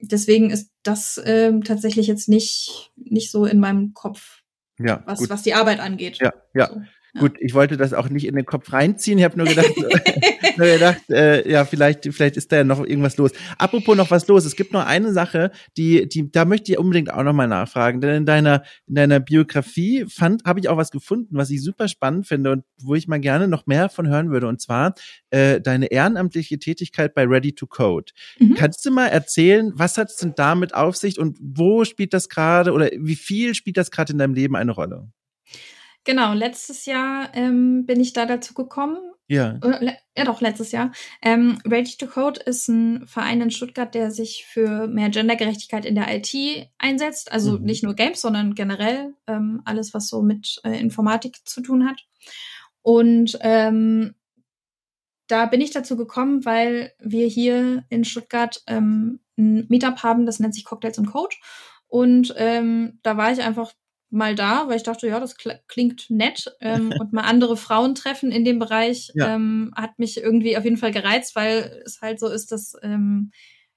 deswegen ist das ähm, tatsächlich jetzt nicht, nicht so in meinem Kopf, ja, was, was die Arbeit angeht. Ja, ja. So. Gut, ich wollte das auch nicht in den Kopf reinziehen. Ich habe nur gedacht, nur gedacht äh, ja, vielleicht, vielleicht ist da ja noch irgendwas los. Apropos noch was los. Es gibt noch eine Sache, die, die, da möchte ich unbedingt auch nochmal nachfragen. Denn in deiner, in deiner Biografie fand, habe ich auch was gefunden, was ich super spannend finde und wo ich mal gerne noch mehr von hören würde. Und zwar äh, deine ehrenamtliche Tätigkeit bei Ready to Code. Mhm. Kannst du mal erzählen, was hat es denn damit auf sich und wo spielt das gerade oder wie viel spielt das gerade in deinem Leben eine Rolle? Genau, letztes Jahr ähm, bin ich da dazu gekommen. Ja. Ja, doch, letztes Jahr. Ähm, Ready to Code ist ein Verein in Stuttgart, der sich für mehr Gendergerechtigkeit in der IT einsetzt. Also mhm. nicht nur Games, sondern generell ähm, alles, was so mit äh, Informatik zu tun hat. Und ähm, da bin ich dazu gekommen, weil wir hier in Stuttgart ähm, ein Meetup haben, das nennt sich Cocktails und Code. Und ähm, da war ich einfach mal da, weil ich dachte, ja, das klingt nett. Ähm, und mal andere Frauen treffen in dem Bereich ja. ähm, hat mich irgendwie auf jeden Fall gereizt, weil es halt so ist, dass ähm,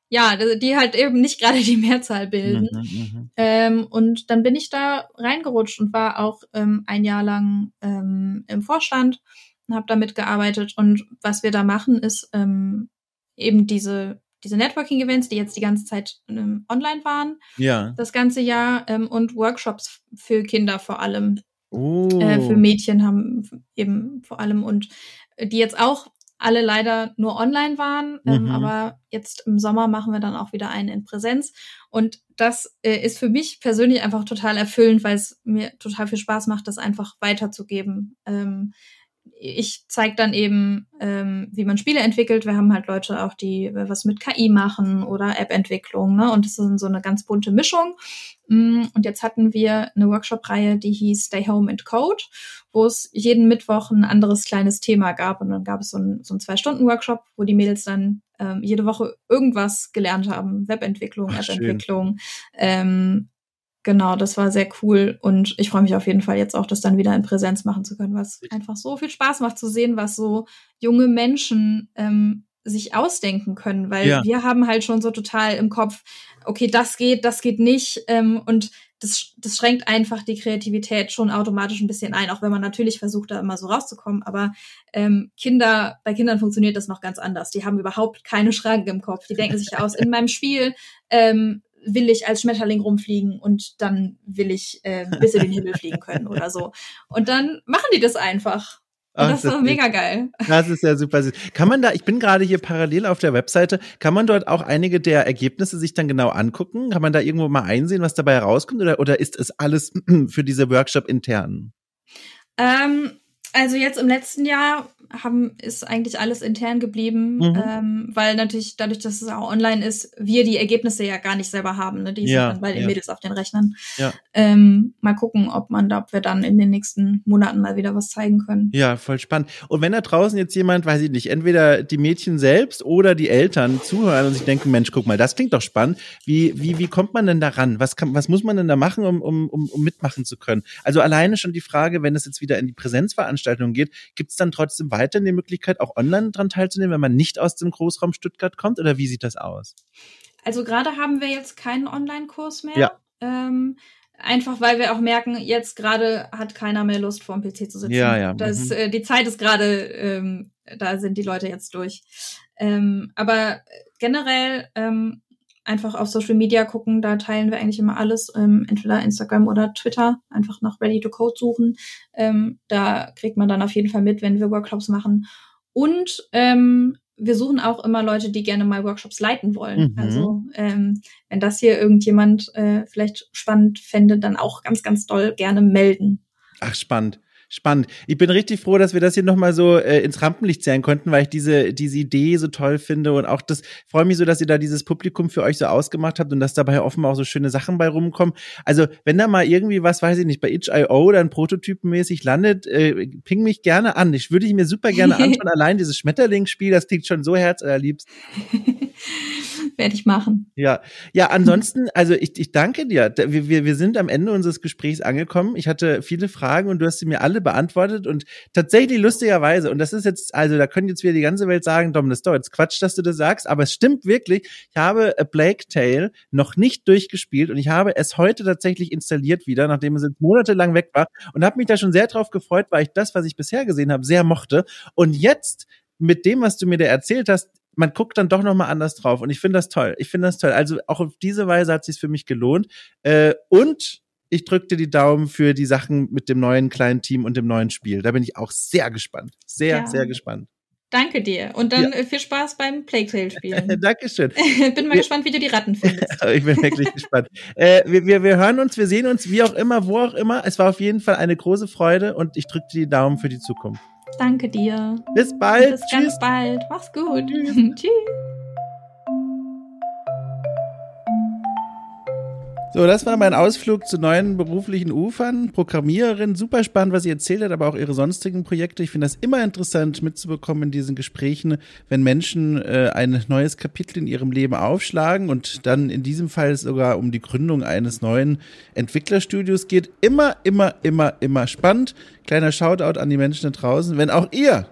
ja, die halt eben nicht gerade die Mehrzahl bilden. Mhm, mhm, ähm, und dann bin ich da reingerutscht und war auch ähm, ein Jahr lang ähm, im Vorstand und habe damit gearbeitet. Und was wir da machen, ist ähm, eben diese diese Networking-Events, die jetzt die ganze Zeit ähm, online waren, ja. das ganze Jahr ähm, und Workshops für Kinder vor allem, oh. äh, für Mädchen haben eben vor allem und äh, die jetzt auch alle leider nur online waren, ähm, mhm. aber jetzt im Sommer machen wir dann auch wieder einen in Präsenz und das äh, ist für mich persönlich einfach total erfüllend, weil es mir total viel Spaß macht, das einfach weiterzugeben. Ähm, ich zeige dann eben, ähm, wie man Spiele entwickelt. Wir haben halt Leute auch, die was mit KI machen oder App-Entwicklung, ne? Und das ist so eine ganz bunte Mischung. Mm, und jetzt hatten wir eine Workshop-Reihe, die hieß Stay Home and Code, wo es jeden Mittwoch ein anderes kleines Thema gab. Und dann gab es so einen so ein Zwei-Stunden-Workshop, wo die Mädels dann ähm, jede Woche irgendwas gelernt haben. Webentwicklung, App-Entwicklung, ähm, Genau, das war sehr cool und ich freue mich auf jeden Fall jetzt auch, das dann wieder in Präsenz machen zu können, was einfach so viel Spaß macht zu sehen, was so junge Menschen ähm, sich ausdenken können, weil ja. wir haben halt schon so total im Kopf, okay, das geht, das geht nicht ähm, und das, das schränkt einfach die Kreativität schon automatisch ein bisschen ein, auch wenn man natürlich versucht, da immer so rauszukommen. Aber ähm, Kinder, bei Kindern funktioniert das noch ganz anders. Die haben überhaupt keine Schranken im Kopf. Die denken sich aus, in meinem Spiel ähm, will ich als Schmetterling rumfliegen und dann will ich äh, bis in den Himmel fliegen können oder so. Und dann machen die das einfach. Und Ach, das ist doch mega geil. Das ist ja super süß. Kann man da, ich bin gerade hier parallel auf der Webseite, kann man dort auch einige der Ergebnisse sich dann genau angucken? Kann man da irgendwo mal einsehen, was dabei rauskommt? Oder, oder ist es alles für diese Workshop intern? Ähm, also jetzt im letzten Jahr haben, ist eigentlich alles intern geblieben, mhm. ähm, weil natürlich dadurch, dass es auch online ist, wir die Ergebnisse ja gar nicht selber haben. Ne? Die ja, sind dann bei den ja. Mädels auf den Rechnern. Ja. Ähm, mal gucken, ob man ob wir dann in den nächsten Monaten mal wieder was zeigen können. Ja, voll spannend. Und wenn da draußen jetzt jemand, weiß ich nicht, entweder die Mädchen selbst oder die Eltern zuhören und sich denken, Mensch, guck mal, das klingt doch spannend. Wie, wie, wie kommt man denn daran? Was kann, was muss man denn da machen, um, um, um, mitmachen zu können? Also alleine schon die Frage, wenn es jetzt wieder in die Präsenzveranstaltung geht, gibt es dann trotzdem weiterhin die Möglichkeit, auch online dran teilzunehmen, wenn man nicht aus dem Großraum Stuttgart kommt? Oder wie sieht das aus? Also gerade haben wir jetzt keinen Online-Kurs mehr. Ja. Ähm, einfach weil wir auch merken, jetzt gerade hat keiner mehr Lust, vor dem PC zu sitzen. Ja, ja. Das, mhm. äh, die Zeit ist gerade, ähm, da sind die Leute jetzt durch. Ähm, aber generell ähm, einfach auf Social Media gucken, da teilen wir eigentlich immer alles, ähm, entweder Instagram oder Twitter, einfach nach Ready to Code suchen. Ähm, da kriegt man dann auf jeden Fall mit, wenn wir Workshops machen. Und ähm, wir suchen auch immer Leute, die gerne mal Workshops leiten wollen. Mhm. Also ähm, wenn das hier irgendjemand äh, vielleicht spannend fände, dann auch ganz, ganz doll gerne melden. Ach, spannend spannend. Ich bin richtig froh, dass wir das hier nochmal so äh, ins Rampenlicht zählen konnten, weil ich diese, diese Idee so toll finde und auch das freue mich so, dass ihr da dieses Publikum für euch so ausgemacht habt und dass dabei offenbar auch so schöne Sachen bei rumkommen. Also, wenn da mal irgendwie was, weiß ich nicht, bei itch.io dann prototypenmäßig landet, äh, ping mich gerne an. Ich würde ich mir super gerne anschauen. Allein dieses Schmetterlingsspiel, das klingt schon so herzallerliebst. Werde ich machen. Ja, ja, ansonsten, also ich, ich danke dir. Wir, wir, wir sind am Ende unseres Gesprächs angekommen. Ich hatte viele Fragen und du hast sie mir alle beantwortet und tatsächlich lustigerweise, und das ist jetzt, also da können jetzt wieder die ganze Welt sagen, Dom, das ist doch jetzt Quatsch, dass du das sagst, aber es stimmt wirklich. Ich habe A Plague Tale noch nicht durchgespielt und ich habe es heute tatsächlich installiert wieder, nachdem es jetzt monatelang weg war und habe mich da schon sehr drauf gefreut, weil ich das, was ich bisher gesehen habe, sehr mochte. Und jetzt mit dem, was du mir da erzählt hast, man guckt dann doch noch mal anders drauf und ich finde das toll. Ich finde das toll. Also auch auf diese Weise hat sich für mich gelohnt. Äh, und ich drücke dir die Daumen für die Sachen mit dem neuen kleinen Team und dem neuen Spiel. Da bin ich auch sehr gespannt. Sehr, ja. sehr gespannt. Danke dir. Und dann ja. Äh, viel Spaß beim Playtale spielen. Dankeschön. bin mal wir, gespannt, wie du die Ratten findest. ich bin wirklich gespannt. Äh, wir, wir, wir hören uns, wir sehen uns, wie auch immer, wo auch immer. Es war auf jeden Fall eine große Freude und ich drücke dir die Daumen für die Zukunft. Danke dir. Bis bald. Bis Tschüss. ganz bald. Mach's gut. Tschüss. Tschüss. So, das war mein Ausflug zu neuen beruflichen Ufern. Programmiererin, super spannend, was sie erzählt hat, aber auch ihre sonstigen Projekte. Ich finde das immer interessant mitzubekommen in diesen Gesprächen, wenn Menschen äh, ein neues Kapitel in ihrem Leben aufschlagen und dann in diesem Fall sogar um die Gründung eines neuen Entwicklerstudios geht. Immer, immer, immer, immer spannend. Kleiner Shoutout an die Menschen da draußen. Wenn auch ihr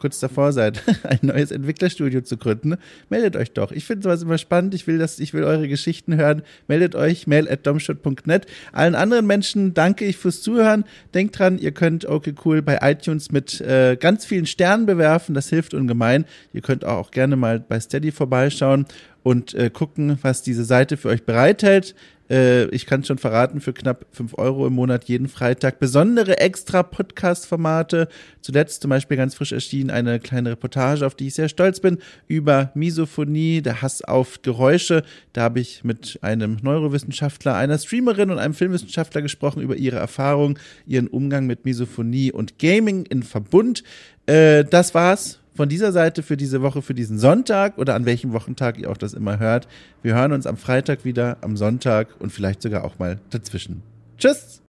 kurz davor seid, ein neues Entwicklerstudio zu gründen, meldet euch doch. Ich finde sowas immer spannend. Ich will das, ich will eure Geschichten hören. Meldet euch, mail at domshot.net. Allen anderen Menschen danke ich fürs Zuhören. Denkt dran, ihr könnt okay cool bei iTunes mit äh, ganz vielen Sternen bewerfen. Das hilft ungemein. Ihr könnt auch gerne mal bei Steady vorbeischauen und äh, gucken, was diese Seite für euch bereithält. Äh, ich kann schon verraten, für knapp fünf Euro im Monat jeden Freitag besondere extra Podcast-Formate. Zuletzt zum Beispiel ganz frisch erschienen eine kleine Reportage, auf die ich sehr stolz bin, über Misophonie, der Hass auf Geräusche. Da habe ich mit einem Neurowissenschaftler, einer Streamerin und einem Filmwissenschaftler gesprochen über ihre Erfahrung, ihren Umgang mit Misophonie und Gaming in Verbund. Äh, das war's von dieser Seite für diese Woche, für diesen Sonntag oder an welchem Wochentag ihr auch das immer hört. Wir hören uns am Freitag wieder, am Sonntag und vielleicht sogar auch mal dazwischen. Tschüss!